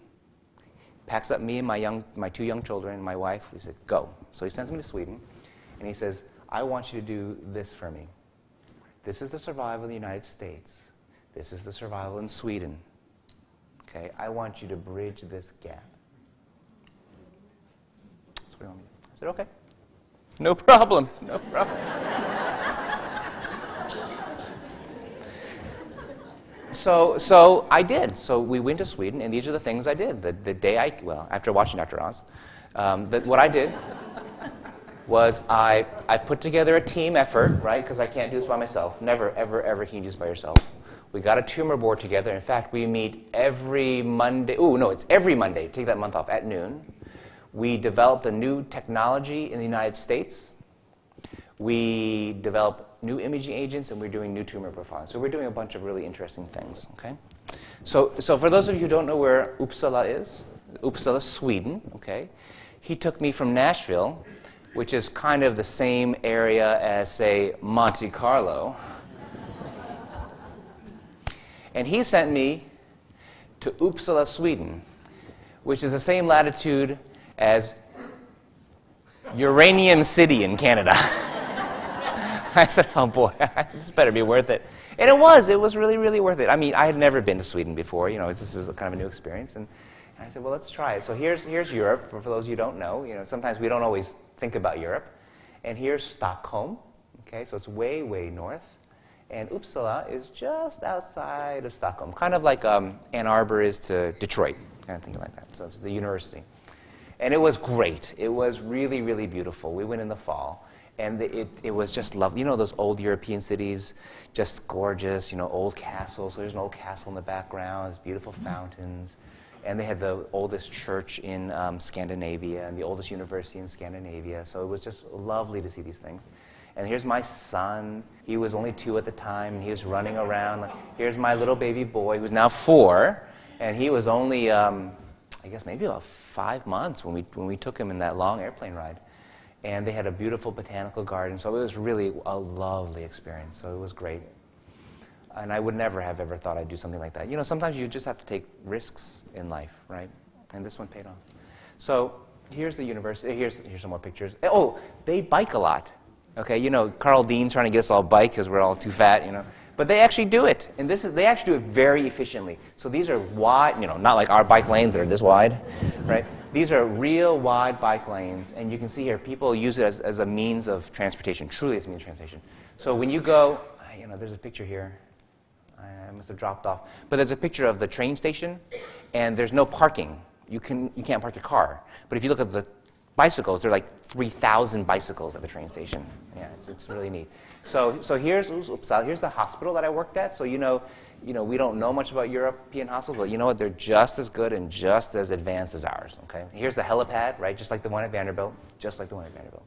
Packs up me and my, young, my two young children and my wife. He said, go. So he sends me to Sweden, and he says, I want you to do this for me. This is the survival in the United States. This is the survival in Sweden. Okay, I want you to bridge this gap. I said, okay. No problem. No problem. so, so I did. So we went to Sweden, and these are the things I did. The, the day I, well, after watching Dr. Oz, um, what I did was I, I put together a team effort, right? Because I can't do this by myself. Never, ever, ever can you do this by yourself. We got a tumor board together. In fact, we meet every Monday. Oh, no, it's every Monday. Take that month off at noon. We developed a new technology in the United States we develop new imaging agents, and we're doing new tumor profiling. So we're doing a bunch of really interesting things. Okay. So, so for those of you who don't know where Uppsala is, Uppsala, Sweden. Okay. He took me from Nashville, which is kind of the same area as, say, Monte Carlo. and he sent me to Uppsala, Sweden, which is the same latitude as Uranium City in Canada. I said, oh boy, this better be worth it. And it was. It was really, really worth it. I mean, I had never been to Sweden before. You know, this is kind of a new experience. And, and I said, well, let's try it. So here's, here's Europe. For, for those you don't know, you know, sometimes we don't always think about Europe. And here's Stockholm. Okay, so it's way, way north. And Uppsala is just outside of Stockholm, kind of like um, Ann Arbor is to Detroit, kind of thing like that. So it's the university. And it was great. It was really, really beautiful. We went in the fall. And it, it was just lovely. You know those old European cities, just gorgeous, you know, old castles. So there's an old castle in the background, there's beautiful fountains. And they had the oldest church in um, Scandinavia and the oldest university in Scandinavia. So it was just lovely to see these things. And here's my son. He was only two at the time, and he was running around. Here's my little baby boy, who's now four, and he was only, um, I guess, maybe about five months when we, when we took him in that long airplane ride. And they had a beautiful botanical garden, so it was really a lovely experience. So it was great. And I would never have ever thought I'd do something like that. You know, sometimes you just have to take risks in life, right? And this one paid off. So here's the university. Eh, here's, here's some more pictures. Oh, they bike a lot. Okay, you know, Karl Dean's trying to get us all bike because we're all too fat, you know. But they actually do it, and this is they actually do it very efficiently. So these are wide, you know, not like our bike lanes that are this wide, right? These are real wide bike lanes, and you can see here people use it as, as a means of transportation. Truly, it's a means of transportation. So when you go, you know, there's a picture here. I must have dropped off, but there's a picture of the train station, and there's no parking. You can you can't park your car. But if you look at the bicycles. There are like 3,000 bicycles at the train station. Yeah, it's, it's really neat. So, so here's, oops, uh, here's the hospital that I worked at. So, you know, you know, we don't know much about European hospitals, but you know what? They're just as good and just as advanced as ours. Okay? Here's the helipad, right? Just like the one at Vanderbilt, just like the one at Vanderbilt.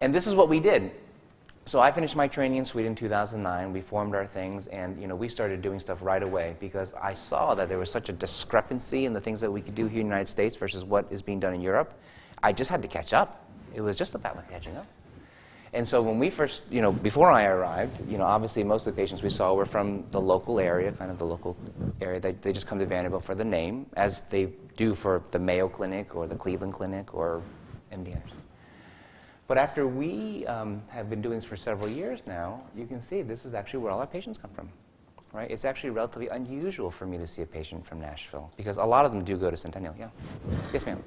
And this is what we did. So I finished my training in Sweden in 2009. We formed our things, and you know, we started doing stuff right away because I saw that there was such a discrepancy in the things that we could do here in the United States versus what is being done in Europe. I just had to catch up. It was just about catching up. And so when we first, you know, before I arrived, you know, obviously most of the patients we saw were from the local area, kind of the local area. They, they just come to Vanderbilt for the name, as they do for the Mayo Clinic or the Cleveland Clinic or MD Anderson. But after we um, have been doing this for several years now, you can see this is actually where all our patients come from. Right? It's actually relatively unusual for me to see a patient from Nashville because a lot of them do go to Centennial. Yeah. Yes, ma'am.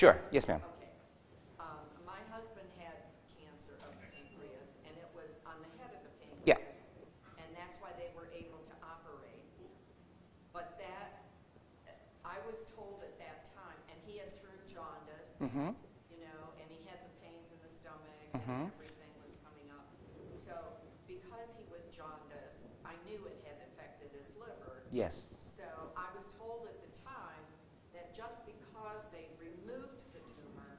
Sure. Yes, ma'am. Okay. Um, my husband had cancer of the pancreas, and it was on the head of the pancreas. Yeah. And that's why they were able to operate. But that, I was told at that time, and he had turned jaundice, Mm-hmm. you know, and he had the pains in the stomach, Mhm. and everything was coming up. So because he was jaundice, I knew it had affected his liver. Yes. So I was told at the time that just because they removed the tumor,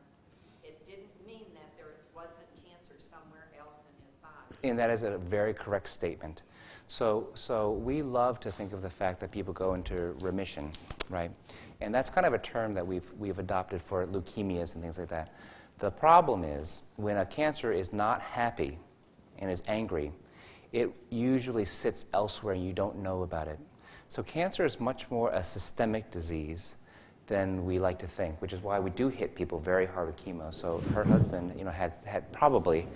it didn't mean that there wasn't cancer somewhere else in his body. And that is a very correct statement. So, so we love to think of the fact that people go into remission, right? And that's kind of a term that we've, we've adopted for leukemias and things like that. The problem is when a cancer is not happy and is angry, it usually sits elsewhere and you don't know about it. So cancer is much more a systemic disease than we like to think, which is why we do hit people very hard with chemo. So her husband, you know, had, had probably,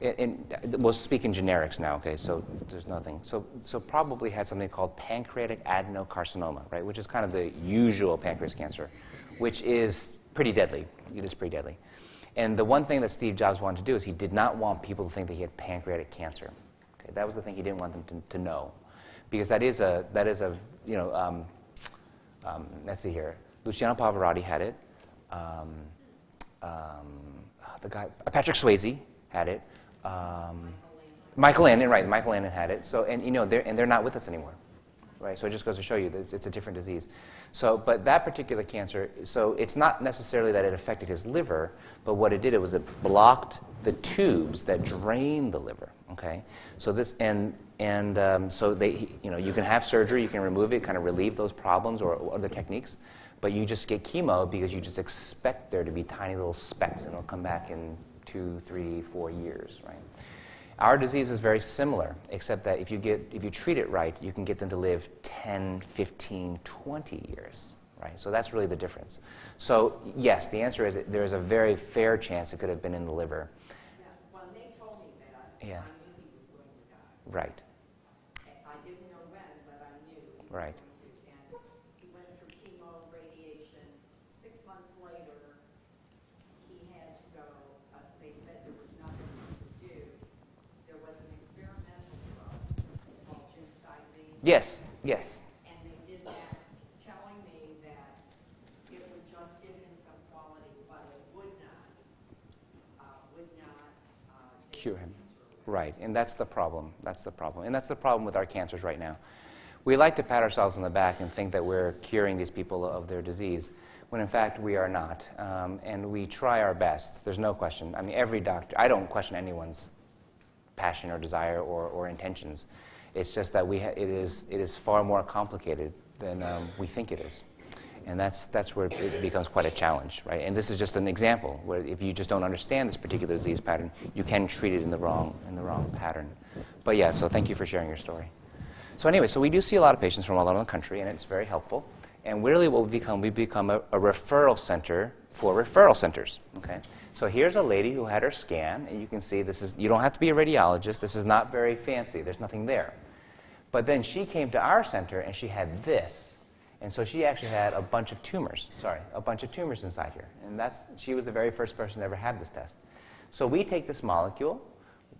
and we'll speak in generics now, okay, so there's nothing. So, so probably had something called pancreatic adenocarcinoma, right, which is kind of the usual pancreas cancer, which is pretty deadly. It is pretty deadly. And the one thing that Steve Jobs wanted to do is he did not want people to think that he had pancreatic cancer. Okay, that was the thing he didn't want them to, to know. Because that is a, that is a you know, um, um, let's see here. Luciano Pavarotti had it. Um, um, the guy, Patrick Swayze had it. Um, Michael Landon, right? Michael Landon had it. So, and you know, they're, and they're not with us anymore, right? So it just goes to show you that it's, it's a different disease. So, but that particular cancer, so it's not necessarily that it affected his liver, but what it did, it was it blocked the tubes that drain the liver. Okay, so this and and um, so they, you know, you can have surgery, you can remove it, kind of relieve those problems or, or other techniques, but you just get chemo because you just expect there to be tiny little specks, and it'll come back in two, three, four years, right? Our disease is very similar, except that if you, get, if you treat it right, you can get them to live 10, 15, 20 years. Right? So that's really the difference. So, yes, the answer is there is a very fair chance it could have been in the liver. Yeah, when they told me that, Yeah. I knew he was going to die. Right, I didn't know when, but I knew. Right. going to. And he went through chemo, radiation. Six months later, he had to go, uh, they said there was nothing he could do. There was an experimental drug called gemcitabine. Yes, yes. And they did that, telling me that it would just give him some quality, but it would not, uh, would not, uh. Cure him. the cancer away. Right, and that's the problem. That's the problem. And that's the problem with our cancers right now. We like to pat ourselves on the back and think that we're curing these people of their disease, when in fact we are not. Um, and we try our best. There's no question. I mean, every doctor, I don't question anyone's passion or desire or, or intentions. It's just that we it, is, it is far more complicated than um, we think it is. And that's, that's where it becomes quite a challenge, right? And this is just an example where if you just don't understand this particular disease pattern, you can treat it in the wrong, in the wrong pattern. But yeah, so thank you for sharing your story. So anyway, so we do see a lot of patients from all over the country, and it's very helpful. And really what we've become, we've become a, a referral center for referral centers, okay? So here's a lady who had her scan, and you can see this is, you don't have to be a radiologist. This is not very fancy. There's nothing there. But then she came to our center, and she had this. And so she actually had a bunch of tumors, sorry, a bunch of tumors inside here. And that's, she was the very first person to ever have this test. So we take this molecule,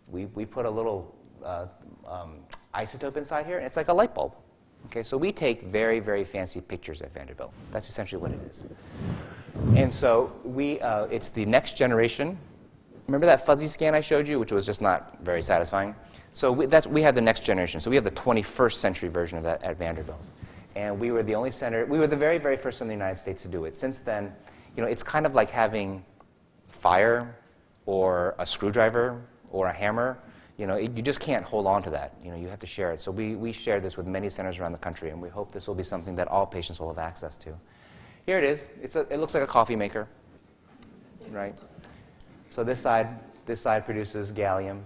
we, we put a little uh, um, isotope inside here, and it's like a light bulb. Okay, so we take very, very fancy pictures at Vanderbilt. That's essentially what it is. And so we, uh, it's the next generation. Remember that fuzzy scan I showed you, which was just not very satisfying? So we, that's, we have the next generation. So we have the 21st century version of that at Vanderbilt. And we were the only center, we were the very, very first in the United States to do it. Since then, you know, it's kind of like having fire or a screwdriver or a hammer. You know, it, you just can't hold on to that. You know, you have to share it. So we, we share this with many centers around the country, and we hope this will be something that all patients will have access to. Here it is. It's a, it looks like a coffee maker, right? So this side, this side produces gallium.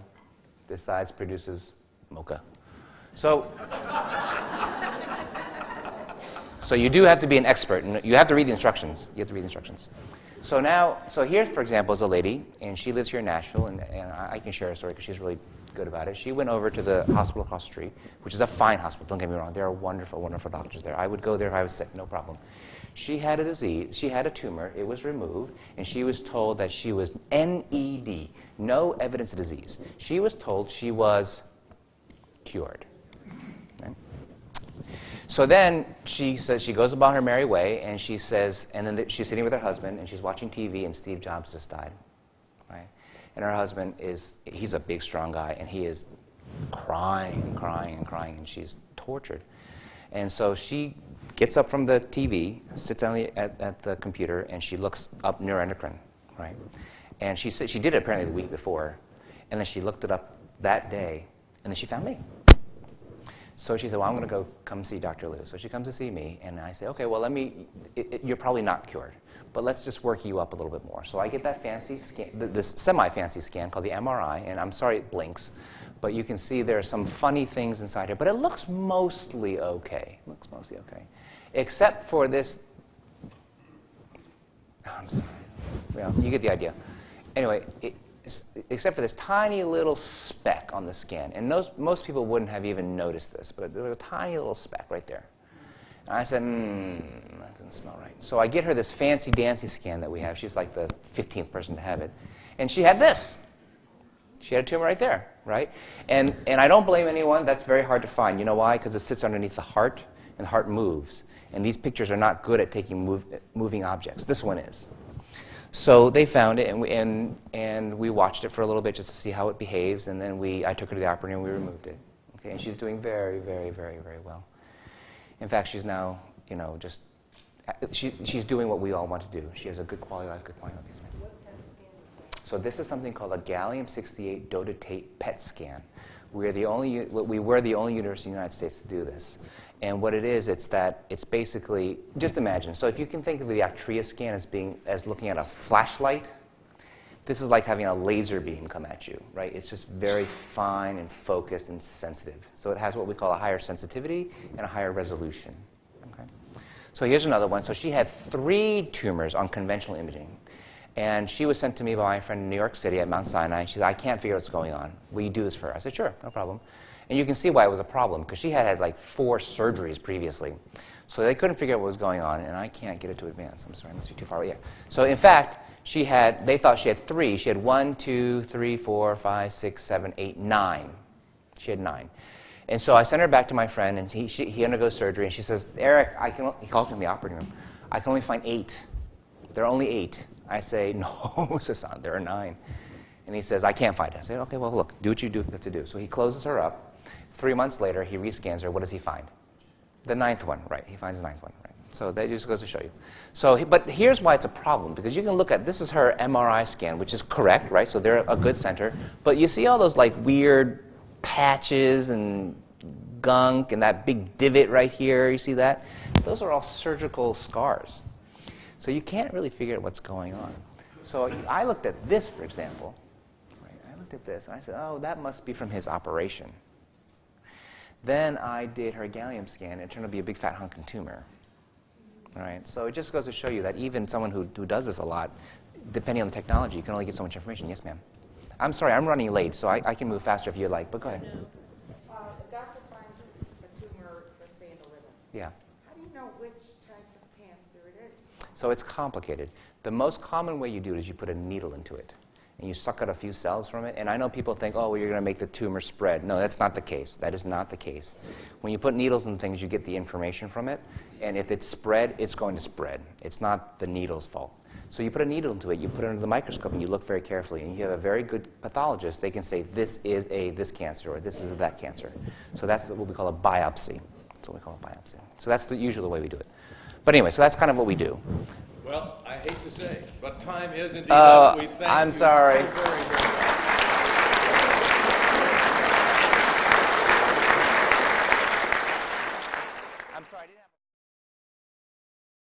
This side produces mocha. So, so you do have to be an expert, and you have to read the instructions. You have to read the instructions. So now, so here, for example, is a lady, and she lives here in Nashville, and, and I can share a story because she's really good about it. She went over to the hospital across the street, which is a fine hospital, don't get me wrong. There are wonderful, wonderful doctors there. I would go there if I was sick, no problem. She had a disease, she had a tumor, it was removed, and she was told that she was NED, no evidence of disease. She was told she was cured. So then she says she goes about her merry way, and she says, and then she's sitting with her husband, and she's watching TV, and Steve Jobs just died, right? And her husband is he's a big, strong guy, and he is crying and crying and crying, and she's tortured. And so she gets up from the TV, sits down at, at the computer, and she looks up neuroendocrine, right? And she said she did it apparently the week before, and then she looked it up that day, and then she found me. So she said, Well, I'm going to go come see Dr. Liu. So she comes to see me, and I say, Okay, well, let me, it, it, you're probably not cured, but let's just work you up a little bit more. So I get that fancy scan, th- this semi fancy scan called the MRI, and I'm sorry it blinks, but you can see there are some funny things inside here, but it looks mostly okay. Looks mostly okay. Except for this. Oh, I'm sorry. You get the idea. Anyway, it, except for this tiny little speck on the skin. And those, most people wouldn't have even noticed this, but there was a tiny little speck right there. And I said, hmm, that doesn't smell right. So I get her this fancy dancy scan that we have. She's like the 15th person to have it. And she had this. She had a tumor right there, right? And, and I don't blame anyone. That's very hard to find. You know why? Because it sits underneath the heart, and the heart moves. And these pictures are not good at taking move, moving objects. This one is. So they found it, and we, and, and we watched it for a little bit just to see how it behaves, and then we, I took her to the operating room, we removed it. Okay, and she's doing very, very, very, very well. In fact, she's now, you know, just, uh, she, she's doing what we all want to do. She has a good quality life, good quality life. So this is something called a gallium-68 dotatate PET scan. We're the only, we were the only university in the United States to do this. And what it is, it's that it's basically, just imagine, so if you can think of the Octreo scan as being, as looking at a flashlight, this is like having a laser beam come at you, right? It's just very fine and focused and sensitive. So it has what we call a higher sensitivity and a higher resolution. Okay? So here's another one. So she had three tumors on conventional imaging. And she was sent to me by my friend in New York City at Mount Sinai. She said, I can't figure out what's going on. Will you do this for her? I said, sure, no problem. And you can see why it was a problem, because she had had like four surgeries previously. So they couldn't figure out what was going on, and I can't get it to advance. I'm sorry, I must be too far away. Yeah. So in fact, she had, they thought she had three. She had one, two, three, four, five, six, seven, eight, nine. She had nine. And so I sent her back to my friend, and he, she, he undergoes surgery, and she says, Eric, I can, he calls me in the operating room, I can only find eight. There are only eight. I say, no, Sasan, there are nine. And he says, I can't find it. I say, okay, well, look, do what you do have to do. So he closes her up. Three months later, he rescans her. What does he find? The ninth one, right? He finds the ninth one, right? So that just goes to show you. So, but here's why it's a problem because you can look at this is her MRI scan, which is correct, right? So they're a good center. But you see all those like weird patches and gunk and that big divot right here. You see that? Those are all surgical scars. So you can't really figure out what's going on. So I looked at this, for example. Right? I looked at this and I said, oh, that must be from his operation. Then I did her gallium scan, and it turned out to be a big fat hunking tumor. All right, so it just goes to show you that even someone who, who does this a lot, depending on the technology, you can only get so much information. Yes, ma'am. I'm sorry, I'm running late, so I, I can move faster if you like, but go ahead. Uh, the doctor finds a tumor, let's say in the liver. Yeah. How do you know which type of cancer it is? So it's complicated. The most common way you do it is you put a needle into it and you suck out a few cells from it. And I know people think, oh, well, you're going to make the tumor spread. No, that's not the case. That is not the case. When you put needles in things, you get the information from it. And if it's spread, it's going to spread. It's not the needle's fault. So you put a needle into it, you put it under the microscope, and you look very carefully. And you have a very good pathologist. They can say, this is a this cancer or this is a that cancer. So that's what we call a biopsy. That's what we call a biopsy. So that's the, way we do it. But anyway, so that's kind of what we do. Well, I hate to say, but time is indeed Uh, up. We thank I'm you sorry. so very, very much.